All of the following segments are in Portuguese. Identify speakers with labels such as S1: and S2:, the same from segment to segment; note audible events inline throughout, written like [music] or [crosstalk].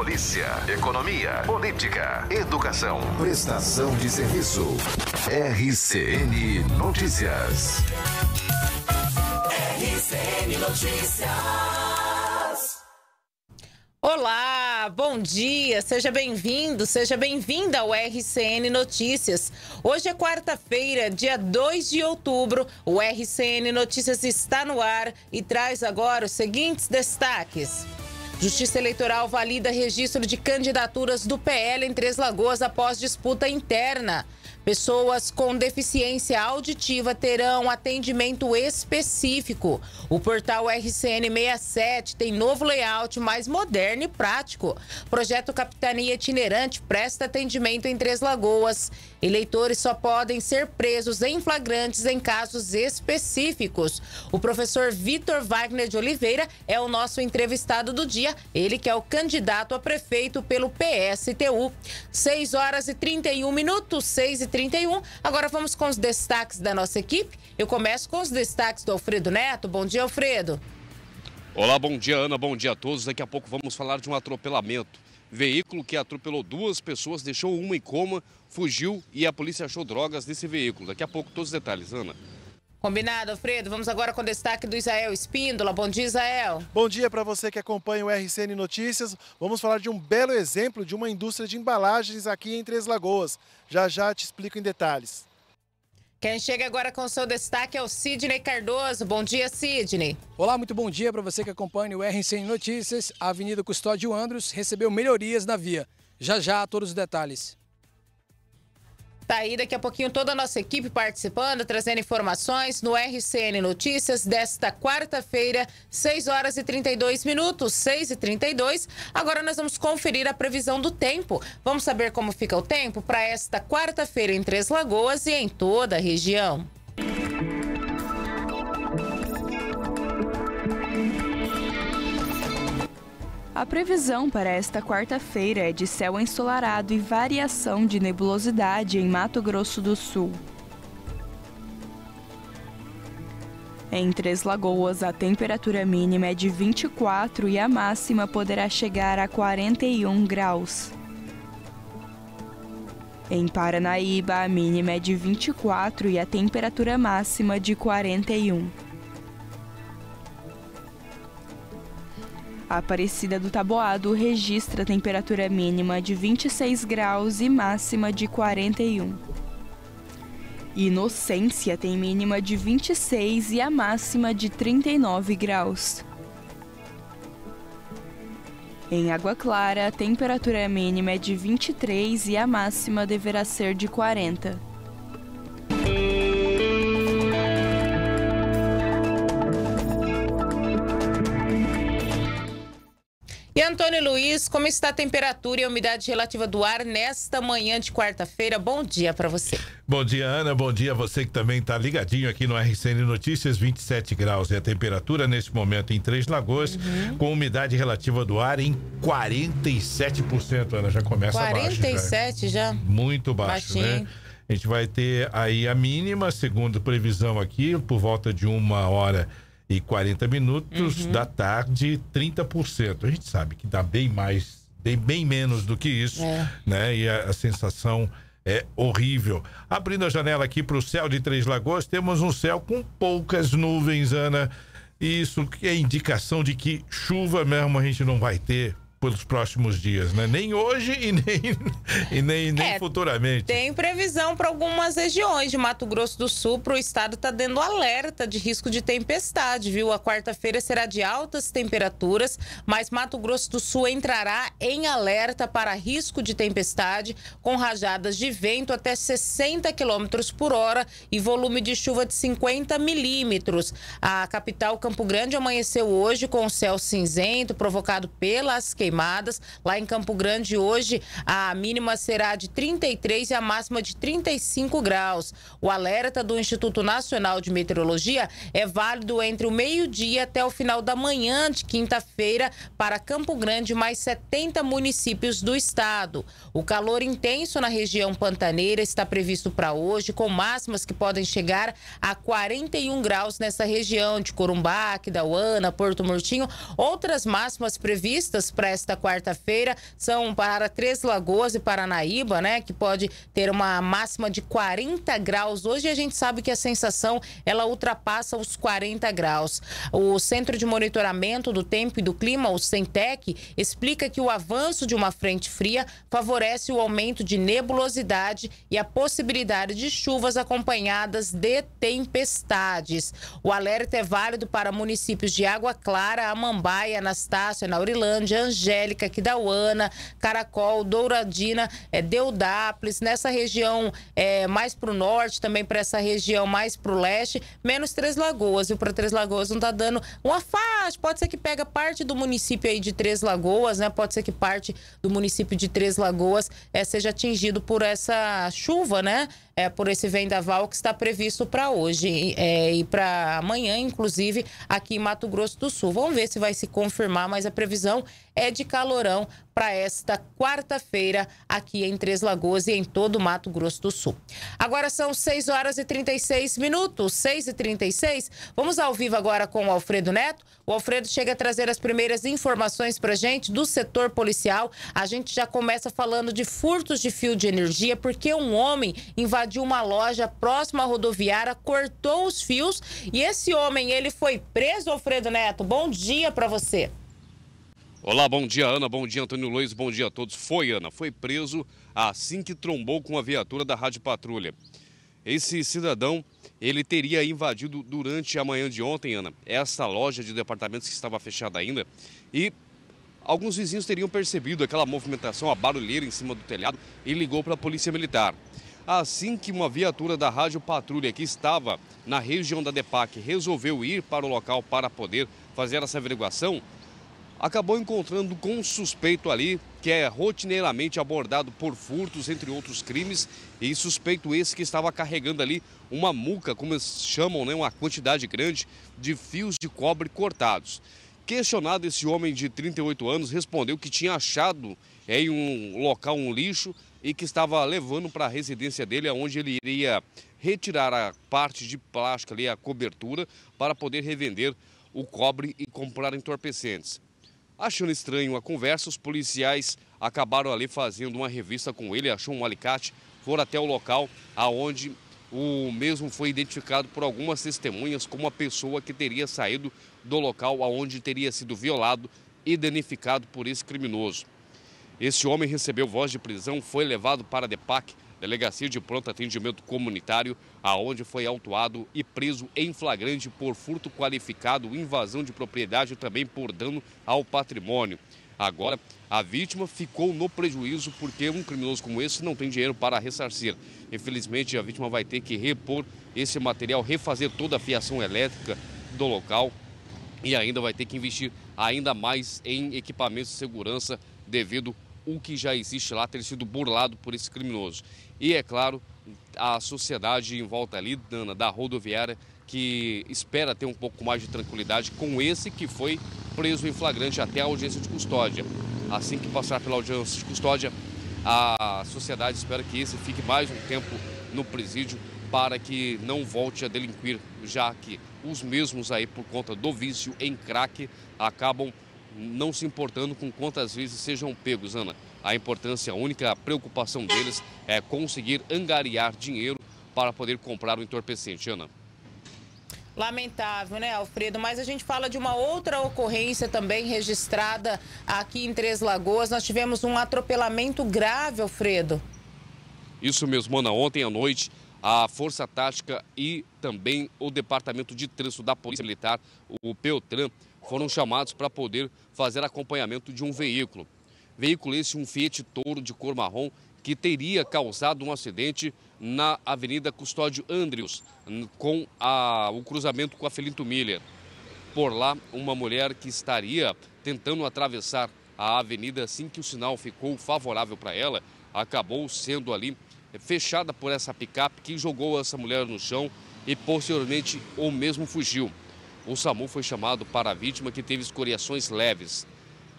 S1: Polícia, economia, política, educação, prestação de serviço. RCN Notícias.
S2: RCN Notícias.
S3: Olá, bom dia, seja bem-vindo, seja bem-vinda ao RCN Notícias. Hoje é quarta-feira, dia 2 de outubro. O RCN Notícias está no ar e traz agora os seguintes destaques. Justiça Eleitoral valida registro de candidaturas do PL em Três Lagoas após disputa interna. Pessoas com deficiência auditiva terão atendimento específico. O portal RCN 67 tem novo layout mais moderno e prático. Projeto Capitania Itinerante presta atendimento em Três Lagoas. Eleitores só podem ser presos em flagrantes em casos específicos. O professor Vitor Wagner de Oliveira é o nosso entrevistado do dia. Ele que é o candidato a prefeito pelo PSTU. 6 horas e 31 minutos, 6 e 31. Agora vamos com os destaques da nossa equipe. Eu começo com os destaques do Alfredo Neto. Bom dia, Alfredo.
S4: Olá, bom dia, Ana. Bom dia a todos. Daqui a pouco vamos falar de um atropelamento. Veículo que atropelou duas pessoas, deixou uma em coma, fugiu e a polícia achou drogas nesse veículo. Daqui a pouco todos os detalhes, Ana.
S3: Combinado, Alfredo. Vamos agora com o destaque do Israel Espíndola. Bom dia, Israel.
S5: Bom dia para você que acompanha o RCN Notícias. Vamos falar de um belo exemplo de uma indústria de embalagens aqui em Três Lagoas. Já já te explico em detalhes.
S3: Quem chega agora com o seu destaque é o Sidney Cardoso. Bom dia, Sidney.
S6: Olá, muito bom dia para você que acompanha o RCN Notícias. A Avenida Custódio Andros recebeu melhorias na via. Já já todos os detalhes.
S3: Tá aí daqui a pouquinho toda a nossa equipe participando, trazendo informações no RCN Notícias desta quarta-feira, 6 horas e 32 minutos, 6 e 32. Agora nós vamos conferir a previsão do tempo. Vamos saber como fica o tempo para esta quarta-feira em Três Lagoas e em toda a região.
S7: A previsão para esta quarta-feira é de céu ensolarado e variação de nebulosidade em Mato Grosso do Sul. Em Três Lagoas, a temperatura mínima é de 24 e a máxima poderá chegar a 41 graus. Em Paranaíba, a mínima é de 24 e a temperatura máxima de 41. A Aparecida do Taboado registra temperatura mínima de 26 graus e máxima de 41. Inocência tem mínima de 26 e a máxima de 39 graus. Em Água Clara, a temperatura mínima é de 23 e a máxima deverá ser de 40.
S3: Luiz, como está a temperatura e a umidade relativa do ar nesta manhã de quarta-feira? Bom dia para você.
S8: Bom dia, Ana. Bom dia a você que também está ligadinho aqui no RCN Notícias, 27 graus. E a temperatura nesse momento em Três Lagoas, uhum. com umidade relativa do ar em 47%. Ana, já começa
S3: 47 baixo, já. já?
S8: Muito baixo, né? Baixinho. né? A gente vai ter aí a mínima, segundo previsão aqui, por volta de uma hora e 40 minutos uhum. da tarde, 30%. A gente sabe que dá bem mais, bem, bem menos do que isso, é. né? E a, a, sensação é horrível. Abrindo a janela aqui para o céu de Três Lagoas, temos um céu com poucas nuvens, Ana. Isso que é indicação de que chuva mesmo a gente não vai ter pelos próximos dias, né? Nem hoje e nem, [laughs] e nem, nem é, futuramente.
S3: Tem previsão para algumas regiões de Mato Grosso do Sul, para o estado está dando alerta de risco de tempestade, viu? A quarta-feira será de altas temperaturas, mas Mato Grosso do Sul entrará em alerta para risco de tempestade, com rajadas de vento até 60 quilômetros por hora e volume de chuva de 50 milímetros. A capital Campo Grande amanheceu hoje com o céu cinzento, provocado pelas queimadas queimadas. Lá em Campo Grande, hoje, a mínima será de 33 e a máxima de 35 graus. O alerta do Instituto Nacional de Meteorologia é válido entre o meio-dia até o final da manhã de quinta-feira para Campo Grande, mais 70 municípios do estado. O calor intenso na região pantaneira está previsto para hoje, com máximas que podem chegar a 41 graus nessa região de Corumbá, Quidauana, Porto Murtinho. Outras máximas previstas para nesta quarta-feira são para Três Lagoas e Paranaíba, né? Que pode ter uma máxima de 40 graus. Hoje a gente sabe que a sensação ela ultrapassa os 40 graus. O Centro de Monitoramento do Tempo e do Clima, o Centec, explica que o avanço de uma frente fria favorece o aumento de nebulosidade e a possibilidade de chuvas acompanhadas de tempestades. O alerta é válido para municípios de Água Clara, Amambaia, Anastácio, Naurilândia, Angélica, Quidauana, Caracol, Douradina, é, Deudápolis, nessa região é, mais para o norte, também para essa região mais para o leste, menos Três Lagoas. E para Três Lagoas não está dando uma faixa, pode ser que pega parte do município aí de Três Lagoas, né? Pode ser que parte do município de Três Lagoas é, seja atingido por essa chuva, né? É, por esse vendaval que está previsto para hoje é, e para amanhã, inclusive, aqui em Mato Grosso do Sul. Vamos ver se vai se confirmar, mas a previsão é de calorão para esta quarta-feira aqui em Três Lagoas e em todo o Mato Grosso do Sul. Agora são 6 horas e 36 minutos, 6 e 36. Vamos ao vivo agora com o Alfredo Neto. O Alfredo chega a trazer as primeiras informações para gente do setor policial. A gente já começa falando de furtos de fio de energia, porque um homem invadiu uma loja próxima à rodoviária, cortou os fios e esse homem ele foi preso, Alfredo Neto. Bom dia para você.
S4: Olá, bom dia Ana, bom dia Antônio Luiz, bom dia a todos. Foi Ana, foi preso assim que trombou com a viatura da Rádio Patrulha. Esse cidadão, ele teria invadido durante a manhã de ontem, Ana, essa loja de departamentos que estava fechada ainda e alguns vizinhos teriam percebido aquela movimentação, a barulheira em cima do telhado e ligou para a polícia militar. Assim que uma viatura da Rádio Patrulha que estava na região da DEPAC resolveu ir para o local para poder fazer essa averiguação, acabou encontrando com um suspeito ali que é rotineiramente abordado por furtos, entre outros crimes, e suspeito esse que estava carregando ali uma muca, como eles chamam, né, uma quantidade grande de fios de cobre cortados. Questionado, esse homem de 38 anos respondeu que tinha achado em um local um lixo e que estava levando para a residência dele, onde ele iria retirar a parte de plástico ali, a cobertura, para poder revender o cobre e comprar entorpecentes. Achando estranho a conversa, os policiais acabaram ali fazendo uma revista com ele, achou um alicate, foram até o local aonde o mesmo foi identificado por algumas testemunhas como a pessoa que teria saído do local aonde teria sido violado e danificado por esse criminoso. Esse homem recebeu voz de prisão, foi levado para a DEPAC, Delegacia de Pronto Atendimento Comunitário, aonde foi autuado e preso em flagrante por furto qualificado, invasão de propriedade e também por dano ao patrimônio. Agora, a vítima ficou no prejuízo porque um criminoso como esse não tem dinheiro para ressarcir. Infelizmente, a vítima vai ter que repor esse material, refazer toda a fiação elétrica do local e ainda vai ter que investir ainda mais em equipamentos de segurança devido o que já existe lá ter sido burlado por esse criminoso. E, é claro, a sociedade em volta ali, Dana, da rodoviária, que espera ter um pouco mais de tranquilidade com esse que foi preso em flagrante até a audiência de custódia. Assim que passar pela audiência de custódia, a sociedade espera que esse fique mais um tempo no presídio para que não volte a delinquir, já que os mesmos aí, por conta do vício em crack, acabam não se importando com quantas vezes sejam pegos, Ana. A importância, a única preocupação deles é conseguir angariar dinheiro para poder comprar o entorpecente, Ana.
S3: Lamentável, né, Alfredo? Mas a gente fala de uma outra ocorrência também registrada aqui em Três Lagoas. Nós tivemos um atropelamento grave, Alfredo.
S4: Isso mesmo, Ana. Ontem à noite, a Força Tática e também o Departamento de Trânsito da Polícia Militar, o Peutran, foram chamados para poder fazer acompanhamento de um veículo. Veículo esse, um Fiat Toro de cor marrom, que teria causado um acidente na Avenida Custódio Andrius, com a, o cruzamento com a Felinto Miller. Por lá, uma mulher que estaria tentando atravessar a avenida assim que o sinal ficou favorável para ela, acabou sendo ali fechada por essa picape que jogou essa mulher no chão e posteriormente o mesmo fugiu. O SAMU foi chamado para a vítima que teve escoriações leves.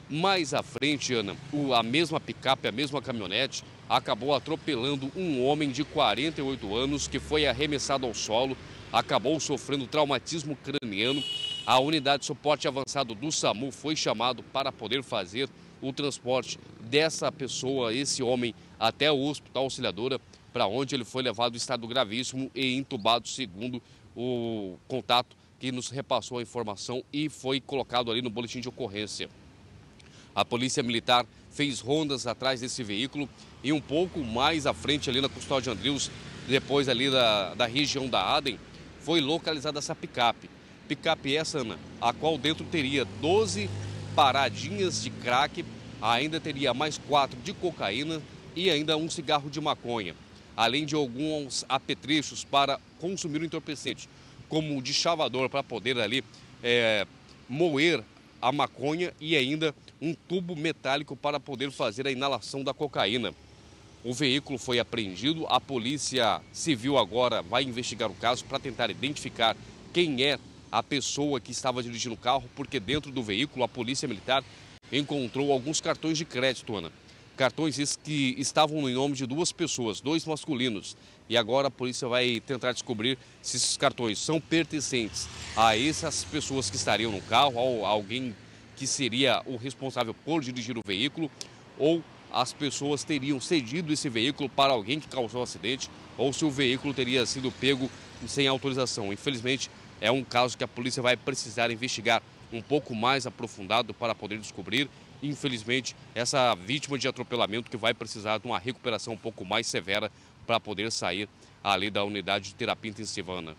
S4: Mais à frente, Ana, a mesma picape, a mesma caminhonete, acabou atropelando um homem de 48 anos que foi arremessado ao solo, acabou sofrendo traumatismo craniano. A unidade de suporte avançado do SAMU foi chamado para poder fazer o transporte dessa pessoa, esse homem, até o Hospital Auxiliadora, para onde ele foi levado em estado gravíssimo e entubado, segundo o contato que nos repassou a informação e foi colocado ali no boletim de ocorrência. A Polícia Militar fez rondas atrás desse veículo e um pouco mais à frente ali na Custódia Andrius, depois ali da, da região da Adem, foi localizada essa picape. Picape essa, Ana, a qual dentro teria 12 paradinhas de crack, ainda teria mais quatro de cocaína e ainda um cigarro de maconha, além de alguns apetrechos para consumir o entorpecente, como o de chavador para poder ali é, moer a maconha e ainda um tubo metálico para poder fazer a inalação da cocaína. O veículo foi apreendido, a polícia civil agora vai investigar o caso para tentar identificar quem é a pessoa que estava dirigindo o carro, porque dentro do veículo a polícia militar encontrou alguns cartões de crédito, Ana. Cartões esses que estavam em nome de duas pessoas, dois masculinos. E agora a polícia vai tentar descobrir se esses cartões são pertencentes a essas pessoas que estariam no carro, ou alguém que seria o responsável por dirigir o veículo, ou as pessoas teriam cedido esse veículo para alguém que causou o acidente, ou se o veículo teria sido pego sem autorização. Infelizmente, é um caso que a polícia vai precisar investigar um pouco mais aprofundado para poder descobrir. Infelizmente, essa vítima de atropelamento que vai precisar de uma recuperação um pouco mais severa para poder sair ali da unidade de terapia intensiva, Ana.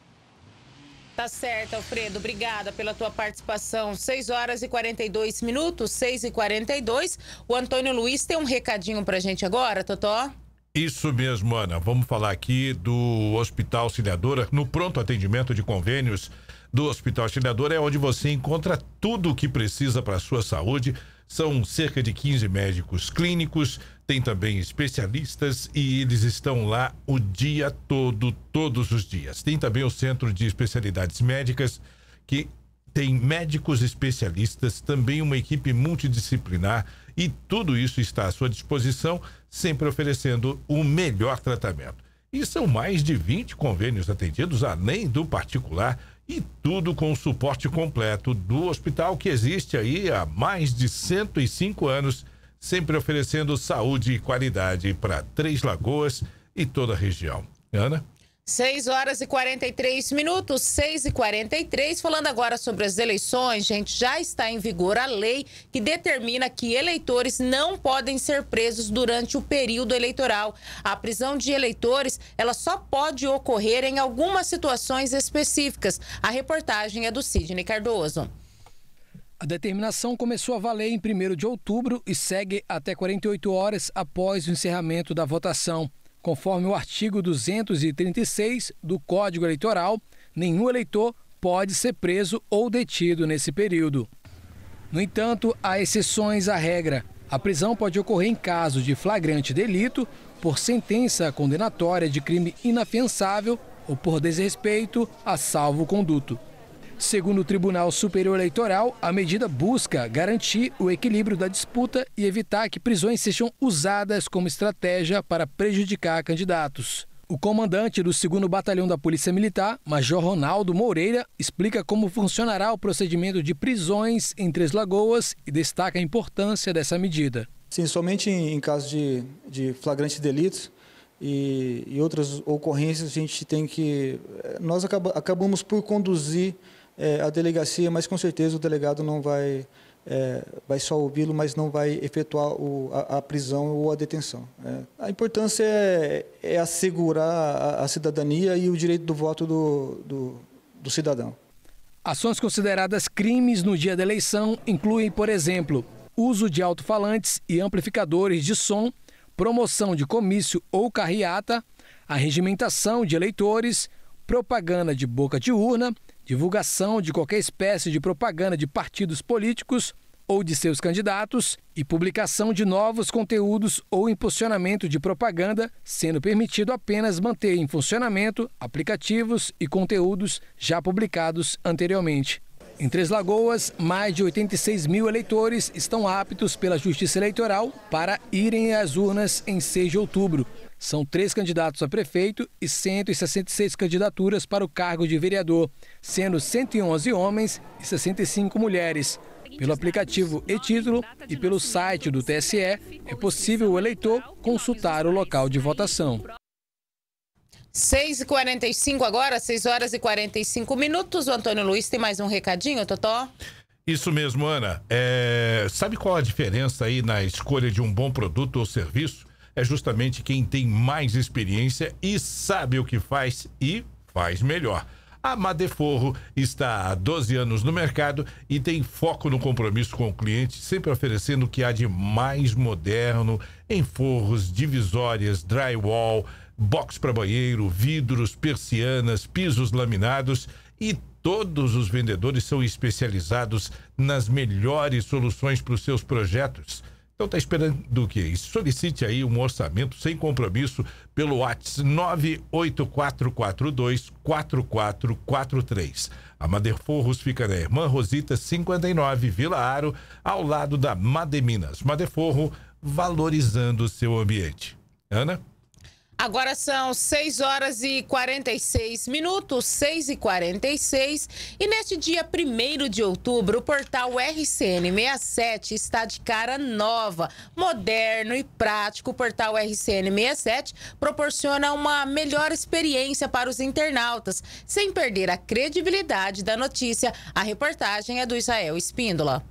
S3: Tá certo, Alfredo. Obrigada pela tua participação. 6 horas e 42 minutos, 6 e 42. O Antônio Luiz tem um recadinho pra gente agora, Totó?
S8: Isso mesmo, Ana. Vamos falar aqui do Hospital Auxiliadora. No pronto atendimento de convênios do Hospital Auxiliadora é onde você encontra tudo o que precisa para a sua saúde. São cerca de 15 médicos clínicos, tem também especialistas e eles estão lá o dia todo, todos os dias. Tem também o Centro de Especialidades Médicas, que tem médicos especialistas, também uma equipe multidisciplinar e tudo isso está à sua disposição, sempre oferecendo o melhor tratamento. E são mais de 20 convênios atendidos, além do particular, e tudo com o suporte completo do hospital que existe aí há mais de 105 anos sempre oferecendo saúde e qualidade para Três Lagoas e toda a região. Ana?
S3: 6 horas e 43 minutos, 6 e 43. Falando agora sobre as eleições, gente, já está em vigor a lei que determina que eleitores não podem ser presos durante o período eleitoral. A prisão de eleitores, ela só pode ocorrer em algumas situações específicas. A reportagem é do Sidney Cardoso.
S6: A determinação começou a valer em 1 de outubro e segue até 48 horas após o encerramento da votação. Conforme o artigo 236 do Código Eleitoral, nenhum eleitor pode ser preso ou detido nesse período. No entanto, há exceções à regra. A prisão pode ocorrer em caso de flagrante delito, por sentença condenatória de crime inafiançável ou por desrespeito a salvo-conduto. Segundo o Tribunal Superior Eleitoral, a medida busca garantir o equilíbrio da disputa e evitar que prisões sejam usadas como estratégia para prejudicar candidatos. O comandante do 2 Batalhão da Polícia Militar, Major Ronaldo Moreira, explica como funcionará o procedimento de prisões em Três Lagoas e destaca a importância dessa medida.
S9: Sim, somente em, caso de, de flagrantes delitos e, e, outras ocorrências a gente tem que. Eh, nós acaba, acabamos por conduzir é, a delegacia, mas com certeza o delegado não vai, é, vai só ouvi-lo, mas não vai efetuar o, a, a, prisão ou a detenção. É. A importância é, é assegurar a, a, cidadania e o direito do voto do, do, do cidadão.
S6: Ações consideradas crimes no dia da eleição incluem, por exemplo, uso de alto-falantes e amplificadores de som, promoção de comício ou carreata, arregimentação de eleitores, propaganda de boca de urna, divulgação de qualquer espécie de propaganda de partidos políticos ou de seus candidatos e publicação de novos conteúdos ou impulsionamento de propaganda, sendo permitido apenas manter em funcionamento aplicativos e conteúdos já publicados anteriormente. Em Três Lagoas, mais de 86 mil eleitores estão aptos pela Justiça Eleitoral para irem às urnas em 6 de outubro. São três candidatos a prefeito e 166 candidaturas para o cargo de vereador, sendo 111 homens e 65 mulheres. Pelo aplicativo e-título e pelo site do TSE, é possível o eleitor consultar o local de votação.
S3: 6h45 agora, 6 horas e 45 minutos. O Antônio Luiz tem mais um recadinho, Totó?
S8: Isso mesmo, Ana. É... Sabe qual a diferença aí na escolha de um bom produto ou serviço? É justamente quem tem mais experiência e sabe o que faz e faz melhor. A Madeforro está há 12 anos no mercado e tem foco no compromisso com o cliente, sempre oferecendo o que há de mais moderno em forros, divisórias, drywall, box para banheiro, vidros, persianas, pisos laminados e todos os vendedores são especializados nas melhores soluções para os seus projetos. Então tá esperando o quê? Solicite aí um orçamento sem compromisso pelo WhatsApp 984424443. A Maderforros fica na Irmã Rosita 59, Vila Aro, ao lado da Mademinas. Madeforro valorizando o seu ambiente. Ana?
S3: Agora são 6 horas e 46 minutos, 6 e 46. E neste dia 1 de outubro, o portal RCN 67 está de cara nova, moderno e prático. O portal RCN 67 proporciona uma melhor experiência para os internautas, sem perder a credibilidade da notícia. A reportagem é do Israel Espíndola.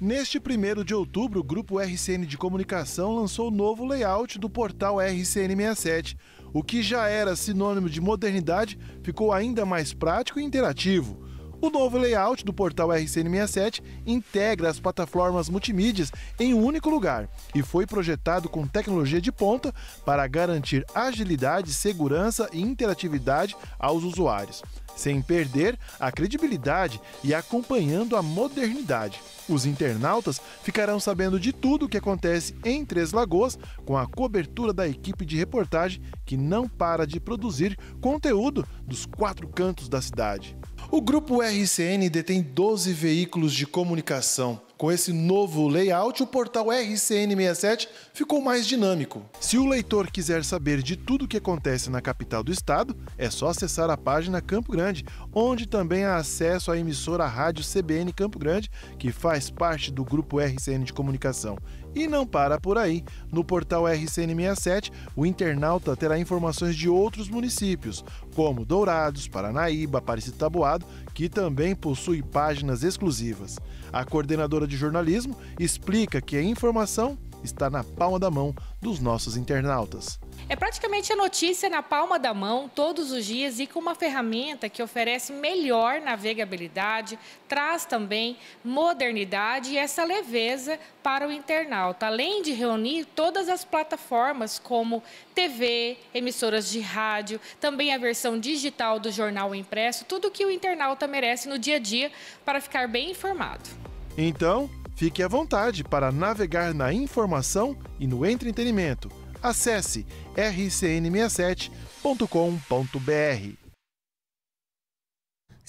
S5: Neste 1 de outubro, o Grupo RCN de Comunicação lançou o novo layout do portal RCN67. O que já era sinônimo de modernidade ficou ainda mais prático e interativo. O novo layout do portal RCN67 integra as plataformas multimídias em um único lugar e foi projetado com tecnologia de ponta para garantir agilidade, segurança e interatividade aos usuários, sem perder a credibilidade e acompanhando a modernidade. Os internautas ficarão sabendo de tudo o que acontece em Três Lagoas com a cobertura da equipe de reportagem que não para de produzir conteúdo dos quatro cantos da cidade. O grupo RCN detém 12 veículos de comunicação. Com esse novo layout, o portal RCN67 ficou mais dinâmico. Se o leitor quiser saber de tudo o que acontece na capital do estado, é só acessar a página Campo Grande, onde também há acesso à emissora Rádio CBN Campo Grande, que faz parte do grupo RCN de comunicação. E não para por aí. No portal RCN67, o internauta terá informações de outros municípios, como Dourados, Paranaíba, Aparecido Taboado, que também possui páginas exclusivas. A coordenadora de jornalismo explica que a informação está na palma da mão dos nossos internautas.
S10: É praticamente a notícia na palma da mão todos os dias e com uma ferramenta que oferece melhor navegabilidade, traz também modernidade e essa leveza para o internauta, além de reunir todas as plataformas como TV, emissoras de rádio, também a versão digital do jornal impresso, tudo que o internauta merece no dia a dia para ficar bem informado.
S5: Então, fique à vontade para navegar na informação e no entretenimento. Acesse rcn67.com.br.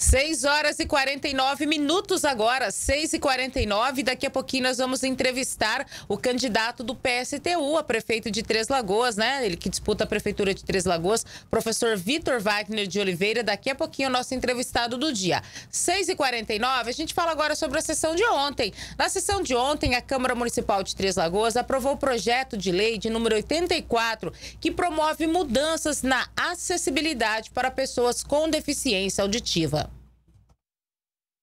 S3: 6 horas e 49 minutos agora, 6 e 49 Daqui a pouquinho nós vamos entrevistar o candidato do PSTU a prefeito de Três Lagoas, né? Ele que disputa a prefeitura de Três Lagoas, professor Vitor Wagner de Oliveira. Daqui a pouquinho o nosso entrevistado do dia. 6 e 49 a gente fala agora sobre a sessão de ontem. Na sessão de ontem, a Câmara Municipal de Três Lagoas aprovou o projeto de lei de número 84 que promove mudanças na acessibilidade para pessoas com deficiência auditiva.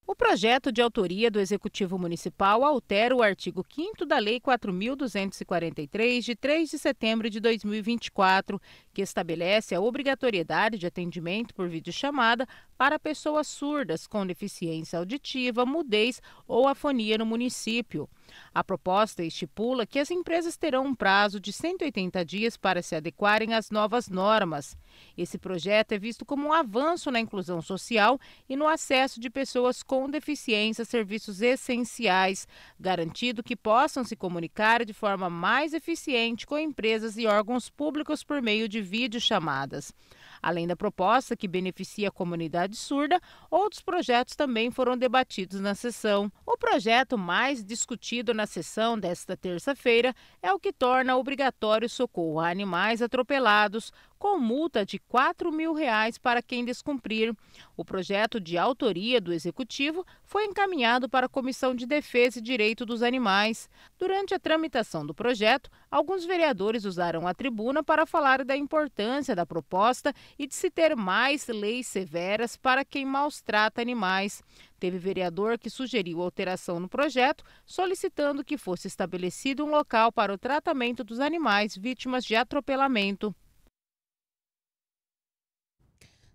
S11: O projeto de autoria do Executivo Municipal altera o artigo 5 da Lei 4.243, de 3 de setembro de 2024, que estabelece a obrigatoriedade de atendimento por videochamada para pessoas surdas com deficiência auditiva, mudez ou afonia no município. A proposta estipula que as empresas terão um prazo de 180 dias para se adequarem às novas normas. Esse projeto é visto como um avanço na inclusão social e no acesso de pessoas com deficiência a serviços essenciais, garantindo que possam se comunicar de forma mais eficiente com empresas e órgãos públicos por meio de videochamadas. Além da proposta que beneficia a comunidade surda, outros projetos também foram debatidos na sessão. O projeto mais discutido na sessão desta terça-feira é o que torna obrigatório socorro a animais atropelados, com multa de 4 mil reais para quem descumprir. O projeto de autoria do Executivo foi encaminhado para a Comissão de Defesa e Direito dos Animais. Durante a tramitação do projeto, alguns vereadores usaram a tribuna para falar da importância da proposta e de se ter mais leis severas para quem maus trata animais. Teve vereador que sugeriu alteração no projeto, solicitando que fosse estabelecido um local para o tratamento dos animais vítimas de atropelamento.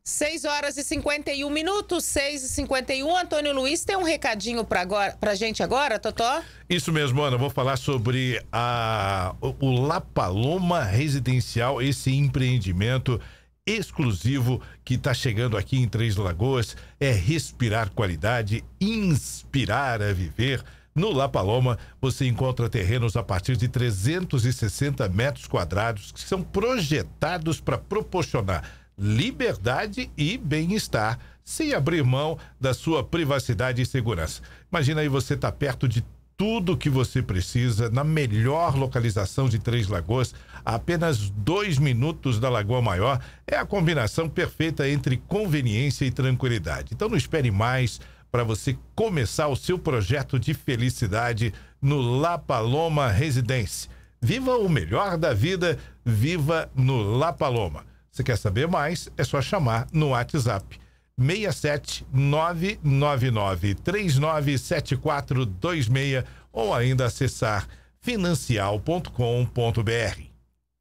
S3: 6 horas e 51 minutos, 6 e 51. Antônio Luiz tem um recadinho para agora, pra gente agora, Totó?
S8: Isso mesmo, Ana. Vou falar sobre a, o, o La Paloma Residencial, esse empreendimento exclusivo que está chegando aqui em Três Lagoas. É respirar qualidade, inspirar a viver. No La Paloma, você encontra terrenos a partir de 360 metros quadrados que são projetados para proporcionar liberdade e bem-estar, sem abrir mão da sua privacidade e segurança. Imagina aí você estar tá perto de tudo que você precisa na melhor localização de Três Lagoas, a apenas dois minutos da Lagoa Maior. É a combinação perfeita entre conveniência e tranquilidade. Então não espere mais para você começar o seu projeto de felicidade no La Paloma Residência. Viva o melhor da vida, viva no La Paloma. Você quer saber mais? É só chamar no WhatsApp 67 999 397426 ou ainda acessar financial.com.br.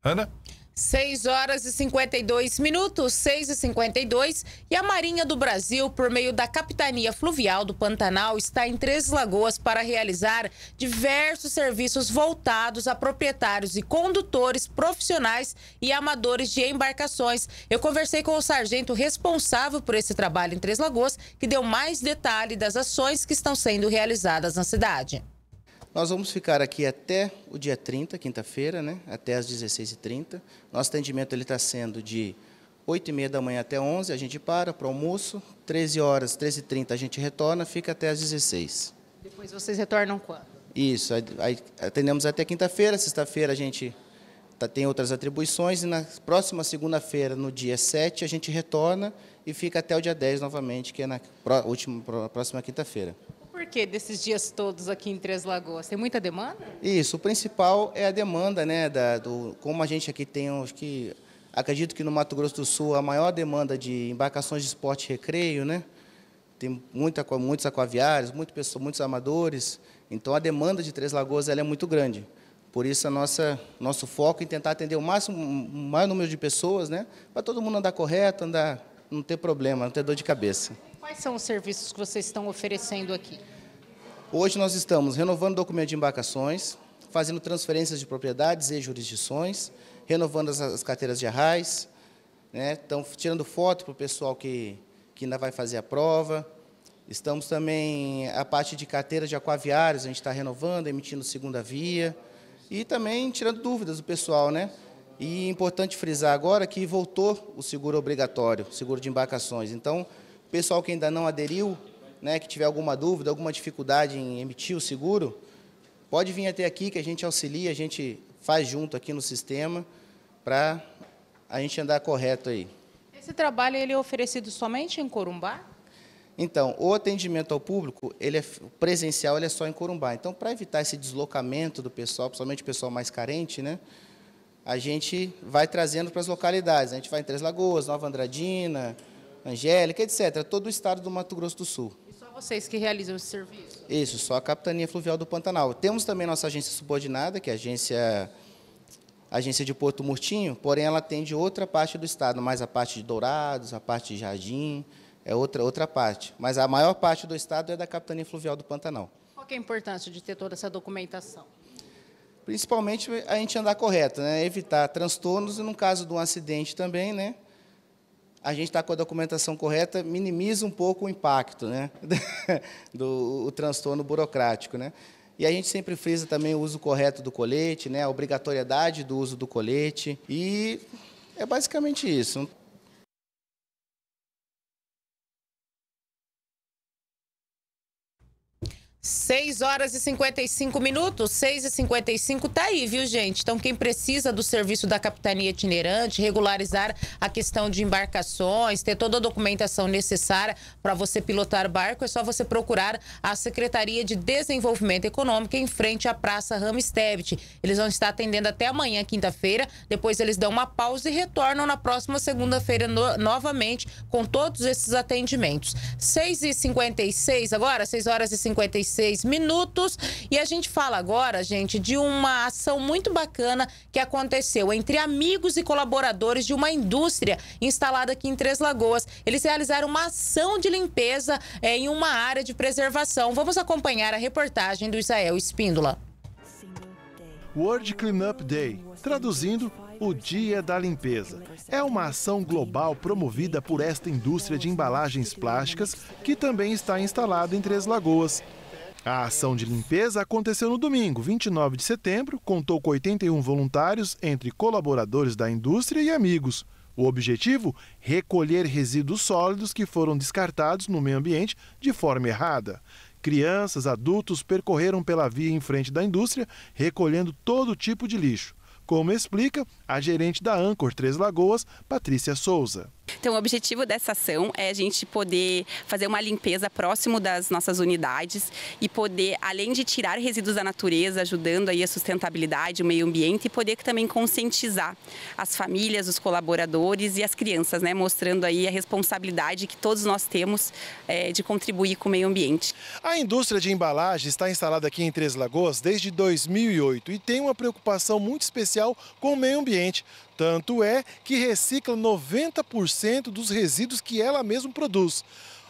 S8: Ana?
S3: 6 horas e 52 minutos, 6 e 52 e a Marinha do Brasil, por meio da Capitania Fluvial do Pantanal, está em Três Lagoas para realizar diversos serviços voltados a proprietários e condutores profissionais e amadores de embarcações. Eu conversei com o sargento responsável por esse trabalho em Três Lagoas, que deu mais detalhe das ações que estão sendo realizadas na cidade.
S12: Nós vamos ficar aqui até o dia 30, quinta-feira, né? até às 16h30. Nosso atendimento está sendo de 8h30 da manhã até 11 a gente para para o almoço, 13 horas, 13h30 a gente retorna, fica até às 16
S3: Depois vocês retornam quando?
S12: Isso, aí, atendemos até quinta-feira, sexta-feira a gente tá, tem outras atribuições, e na próxima segunda-feira, no dia 7, a gente retorna e fica até o dia 10 novamente, que é na última, próxima quinta-feira
S3: por que desses dias todos aqui em Três Lagoas? Tem muita demanda?
S12: Isso, o principal é a demanda, né? Da, do, como a gente aqui tem, acho que acredito que no Mato Grosso do Sul a maior demanda de embarcações de esporte e recreio, né? Tem muita, muitos aquaviários, pessoas, muitos amadores. Então a demanda de Três Lagoas ela é muito grande. Por isso a nossa nosso foco em tentar atender o máximo, o maior número de pessoas, né? Para todo mundo andar correto, andar, não ter problema, não ter dor de cabeça.
S3: Quais são os serviços que vocês estão oferecendo aqui?
S12: Hoje nós estamos renovando documento de embarcações, fazendo transferências de propriedades e jurisdições, renovando as, as carteiras de arrais, né? Tirando foto para o pessoal que, que ainda vai fazer a prova. Estamos também a parte de carteira de aquaviários, a gente está renovando, emitindo segunda via e também tirando dúvidas do pessoal, né? E importante frisar agora que voltou o seguro obrigatório, seguro de embarcações. Então, o pessoal que ainda não aderiu né, que tiver alguma dúvida, alguma dificuldade em emitir o seguro, pode vir até aqui que a gente auxilia, a gente faz junto aqui no sistema para a gente andar correto aí.
S3: Esse trabalho ele é oferecido somente em Corumbá?
S12: Então, o atendimento ao público, ele é presencial, ele é só em Corumbá. Então, para evitar esse deslocamento do pessoal, principalmente o pessoal mais carente, né, a gente vai trazendo para as localidades. A gente vai em Três Lagoas, Nova Andradina, Angélica, etc. Todo o estado do Mato Grosso do Sul
S3: vocês que realizam esse serviço?
S12: Isso, só a Capitania Fluvial do Pantanal. Temos também nossa agência subordinada, que é a agência, a agência de Porto Murtinho, porém ela atende outra parte do estado, mais a parte de Dourados, a parte de Jardim, é outra, outra parte. Mas a maior parte do estado é da Capitania Fluvial do Pantanal.
S3: Qual é a importância de ter toda essa documentação?
S12: Principalmente a gente andar correto, né? evitar transtornos e, no caso de um acidente também, né? A gente está com a documentação correta, minimiza um pouco o impacto né, [laughs] do o transtorno burocrático. Né? E a gente sempre frisa também o uso correto do colete, né, a obrigatoriedade do uso do colete. E é basicamente isso.
S3: 6 horas e 55 minutos, 6 e 55 tá aí, viu, gente? Então, quem precisa do serviço da capitania itinerante, regularizar a questão de embarcações, ter toda a documentação necessária para você pilotar barco, é só você procurar a Secretaria de Desenvolvimento Econômico em frente à Praça Ramstebit. Eles vão estar atendendo até amanhã, quinta-feira, depois eles dão uma pausa e retornam na próxima segunda-feira no, novamente com todos esses atendimentos. 6 e 56 agora, 6 horas e 56 16 minutos. E a gente fala agora, gente, de uma ação muito bacana que aconteceu entre amigos e colaboradores de uma indústria instalada aqui em Três Lagoas. Eles realizaram uma ação de limpeza é, em uma área de preservação. Vamos acompanhar a reportagem do Israel Espíndola.
S5: World Cleanup Day, traduzindo o Dia da Limpeza. É uma ação global promovida por esta indústria de embalagens plásticas que também está instalada em Três Lagoas. A ação de limpeza aconteceu no domingo, 29 de setembro, contou com 81 voluntários, entre colaboradores da indústria e amigos. O objetivo? Recolher resíduos sólidos que foram descartados no meio ambiente de forma errada. Crianças, adultos percorreram pela via em frente da indústria, recolhendo todo tipo de lixo como explica a gerente da Ancor Três Lagoas, Patrícia Souza.
S13: Então, o objetivo dessa ação é a gente poder fazer uma limpeza próximo das nossas unidades e poder, além de tirar resíduos da natureza, ajudando aí a sustentabilidade, o meio ambiente, e poder também conscientizar as famílias, os colaboradores e as crianças, né, mostrando aí a responsabilidade que todos nós temos é, de contribuir com o meio ambiente.
S5: A indústria de embalagem está instalada aqui em Três Lagoas desde 2008 e tem uma preocupação muito especial com o meio ambiente. Tanto é que recicla 90% dos resíduos que ela mesma produz.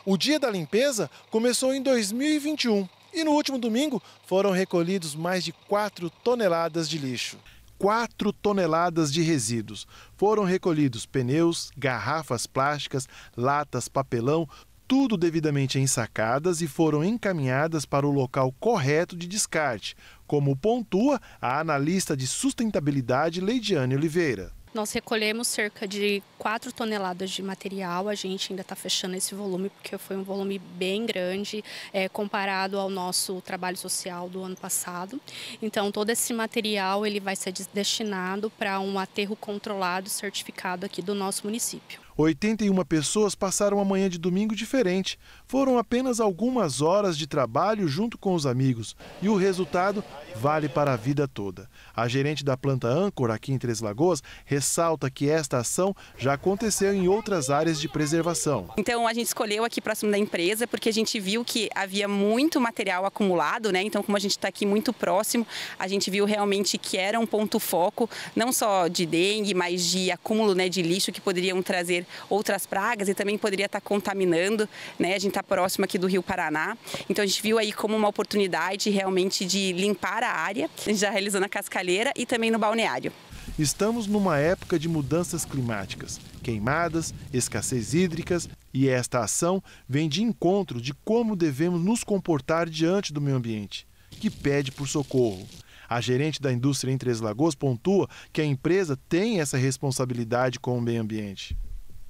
S5: O Dia da Limpeza começou em 2021 e no último domingo foram recolhidos mais de 4 toneladas de lixo. 4 toneladas de resíduos. Foram recolhidos pneus, garrafas plásticas, latas, papelão, tudo devidamente ensacadas e foram encaminhadas para o local correto de descarte, como pontua a analista de sustentabilidade Leidiane Oliveira.
S14: Nós recolhemos cerca de 4 toneladas de material, a gente ainda está fechando esse volume porque foi um volume bem grande é, comparado ao nosso trabalho social do ano passado. Então todo esse material ele vai ser destinado para um aterro controlado certificado aqui do nosso município.
S5: 81 pessoas passaram a manhã de domingo diferente. Foram apenas algumas horas de trabalho junto com os amigos e o resultado vale para a vida toda. A gerente da planta Ancor aqui em Três Lagoas ressalta que esta ação já aconteceu em outras áreas de preservação.
S13: Então a gente escolheu aqui próximo da empresa porque a gente viu que havia muito material acumulado, né? Então como a gente está aqui muito próximo, a gente viu realmente que era um ponto foco não só de dengue, mas de acúmulo, né, de lixo que poderiam trazer outras pragas e também poderia estar contaminando, né? A gente está próximo aqui do Rio Paraná, então a gente viu aí como uma oportunidade realmente de limpar a área, a gente já realizou na Cascalheira e também no balneário.
S5: Estamos numa época de mudanças climáticas, queimadas, escassez hídricas, e esta ação vem de encontro de como devemos nos comportar diante do meio ambiente, que pede por socorro. A gerente da indústria em Três Lagoas pontua que a empresa tem essa responsabilidade com o meio ambiente.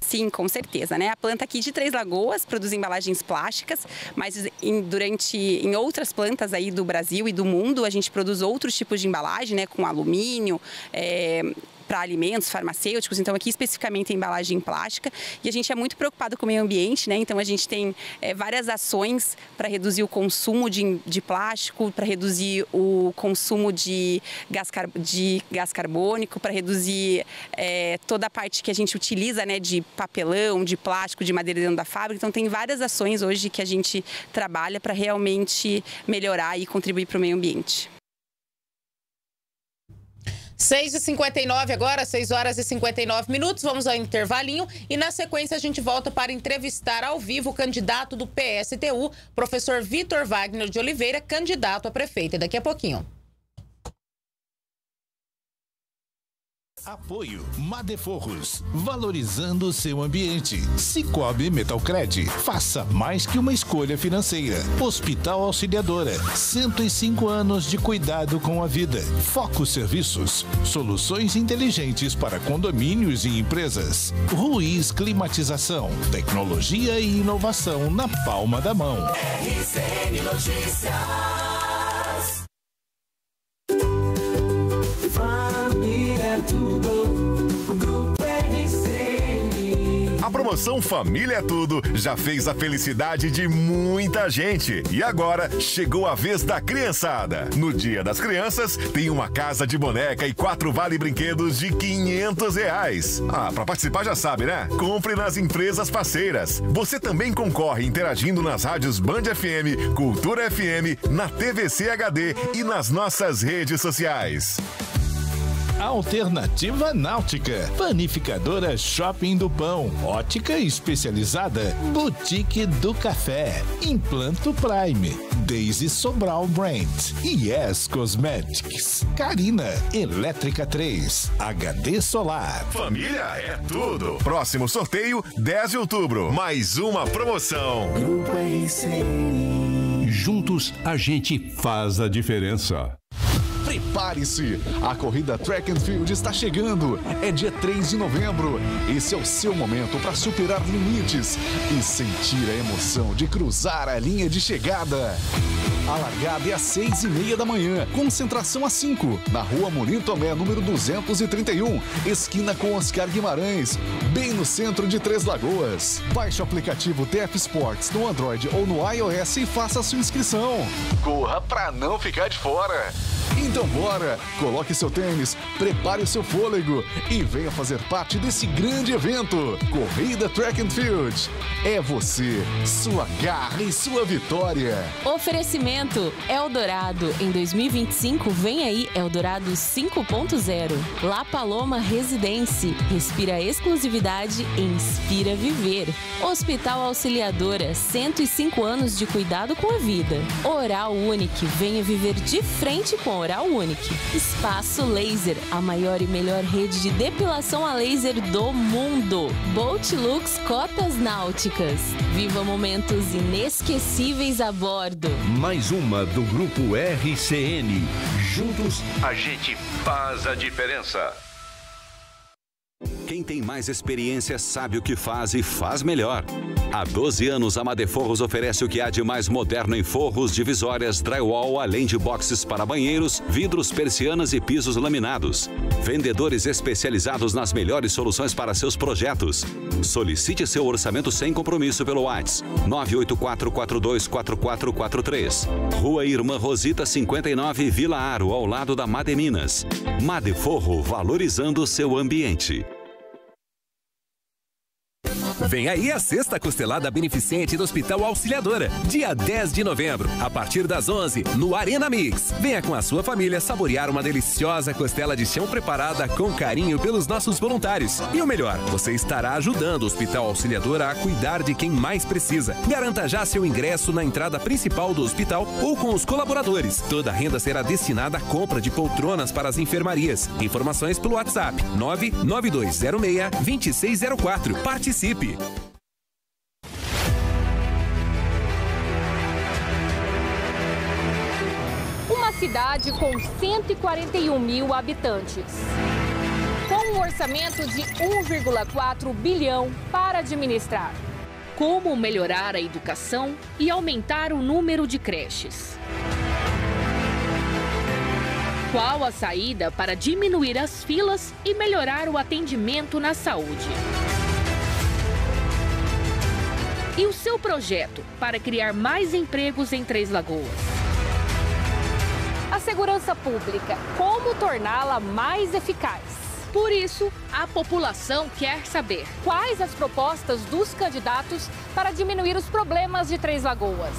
S13: Sim, com certeza, né? A planta aqui de Três Lagoas produz embalagens plásticas, mas em, durante em outras plantas aí do Brasil e do mundo a gente produz outros tipos de embalagem, né? Com alumínio, é, para alimentos, farmacêuticos, então aqui especificamente em embalagem plástica. E a gente é muito preocupado com o meio ambiente, né? Então a gente tem é, várias ações para reduzir o consumo de, de plástico, para reduzir o consumo de gás, car de gás carbônico, para reduzir é, toda a parte que a gente utiliza, né? De papelão, de plástico, de madeira dentro da fábrica. Então tem várias ações hoje que a gente trabalha para realmente melhorar e contribuir para o meio ambiente.
S3: 6h59 agora, 6 horas e 59 minutos. Vamos ao intervalinho e na sequência a gente volta para entrevistar ao vivo o candidato do PSTU, professor Vitor Wagner de Oliveira, candidato a prefeito. Daqui a pouquinho.
S8: Apoio Madeforros, valorizando o seu ambiente. Cicobi Metalcred, faça mais que uma escolha financeira. Hospital Auxiliadora, 105 anos de cuidado com a vida. Foco Serviços, soluções inteligentes para condomínios e empresas. Ruiz Climatização, tecnologia e inovação na palma da mão.
S15: RCN Notícias.
S16: Promoção Família é Tudo já fez a felicidade de muita gente. E agora chegou a vez da criançada. No Dia das Crianças, tem uma casa de boneca e quatro vale brinquedos de 500 reais. Ah, pra participar já sabe, né? Compre nas empresas parceiras. Você também concorre interagindo nas rádios Band FM, Cultura FM, na TVC HD e nas nossas redes sociais.
S8: Alternativa Náutica, Panificadora Shopping do Pão, Ótica Especializada, Boutique do Café, Implanto Prime, Daisy Sobral Brand, Yes Cosmetics, Carina, Elétrica 3, HD Solar.
S16: Família é tudo. Próximo sorteio, 10 de outubro. Mais uma promoção.
S17: Juntos a gente faz a diferença.
S18: Prepare-se! A corrida Track and Field está chegando. É dia 3 de novembro. Esse é o seu momento para superar limites e sentir a emoção de cruzar a linha de chegada. A largada é às seis e meia da manhã, concentração às 5, na rua Molim Tomé, número 231, esquina com Oscar Guimarães, bem no centro de Três Lagoas. Baixe o aplicativo TF Sports no Android ou no iOS e faça sua inscrição. Corra para não ficar de fora! Então bora! Coloque seu tênis, prepare o seu fôlego e venha fazer parte desse grande evento. Corrida Track and Field. É você, sua garra e sua vitória.
S19: Oferecimento Eldorado. Em 2025 vem aí Eldorado 5.0. La Paloma Residência. Respira exclusividade e inspira viver. Hospital Auxiliadora. 105 anos de cuidado com a vida. Oral Unique. Venha viver de frente com Oral Unique. Espaço Laser. A maior e melhor rede de depilação a laser do mundo. Boat Lux Cotas Náuticas. Viva momentos inesquecíveis a bordo.
S17: Mais uma do Grupo RCN. Juntos a gente faz a diferença.
S20: Quem tem mais experiência sabe o que faz e faz melhor. Há 12 anos, a Madeforros oferece o que há de mais moderno em forros, divisórias, drywall, além de boxes para banheiros, vidros, persianas e pisos laminados. Vendedores especializados nas melhores soluções para seus projetos. Solicite seu orçamento sem compromisso pelo WhatsApp 984424443. Rua Irmã Rosita 59, Vila Aro, ao lado da Mademinas. Madeforro, valorizando seu ambiente.
S21: Vem aí a sexta costelada beneficente do Hospital Auxiliadora, dia 10 de novembro, a partir das 11, no Arena Mix. Venha com a sua família saborear uma deliciosa costela de chão preparada com carinho pelos nossos voluntários. E o melhor, você estará ajudando o Hospital Auxiliadora a cuidar de quem mais precisa. Garanta já seu ingresso na entrada principal do hospital ou com os colaboradores. Toda a renda será destinada à compra de poltronas para as enfermarias. Informações pelo WhatsApp 99206 2604. Participe!
S22: Uma cidade com 141 mil habitantes. Com um orçamento de 1,4 bilhão para administrar.
S23: Como melhorar a educação e aumentar o número de creches? Qual a saída para diminuir as filas e melhorar o atendimento na saúde? E o seu projeto para criar mais empregos em Três Lagoas?
S22: A segurança pública, como torná-la mais eficaz?
S23: Por isso, a população quer saber
S22: Quais as propostas dos candidatos para diminuir os problemas de Três Lagoas?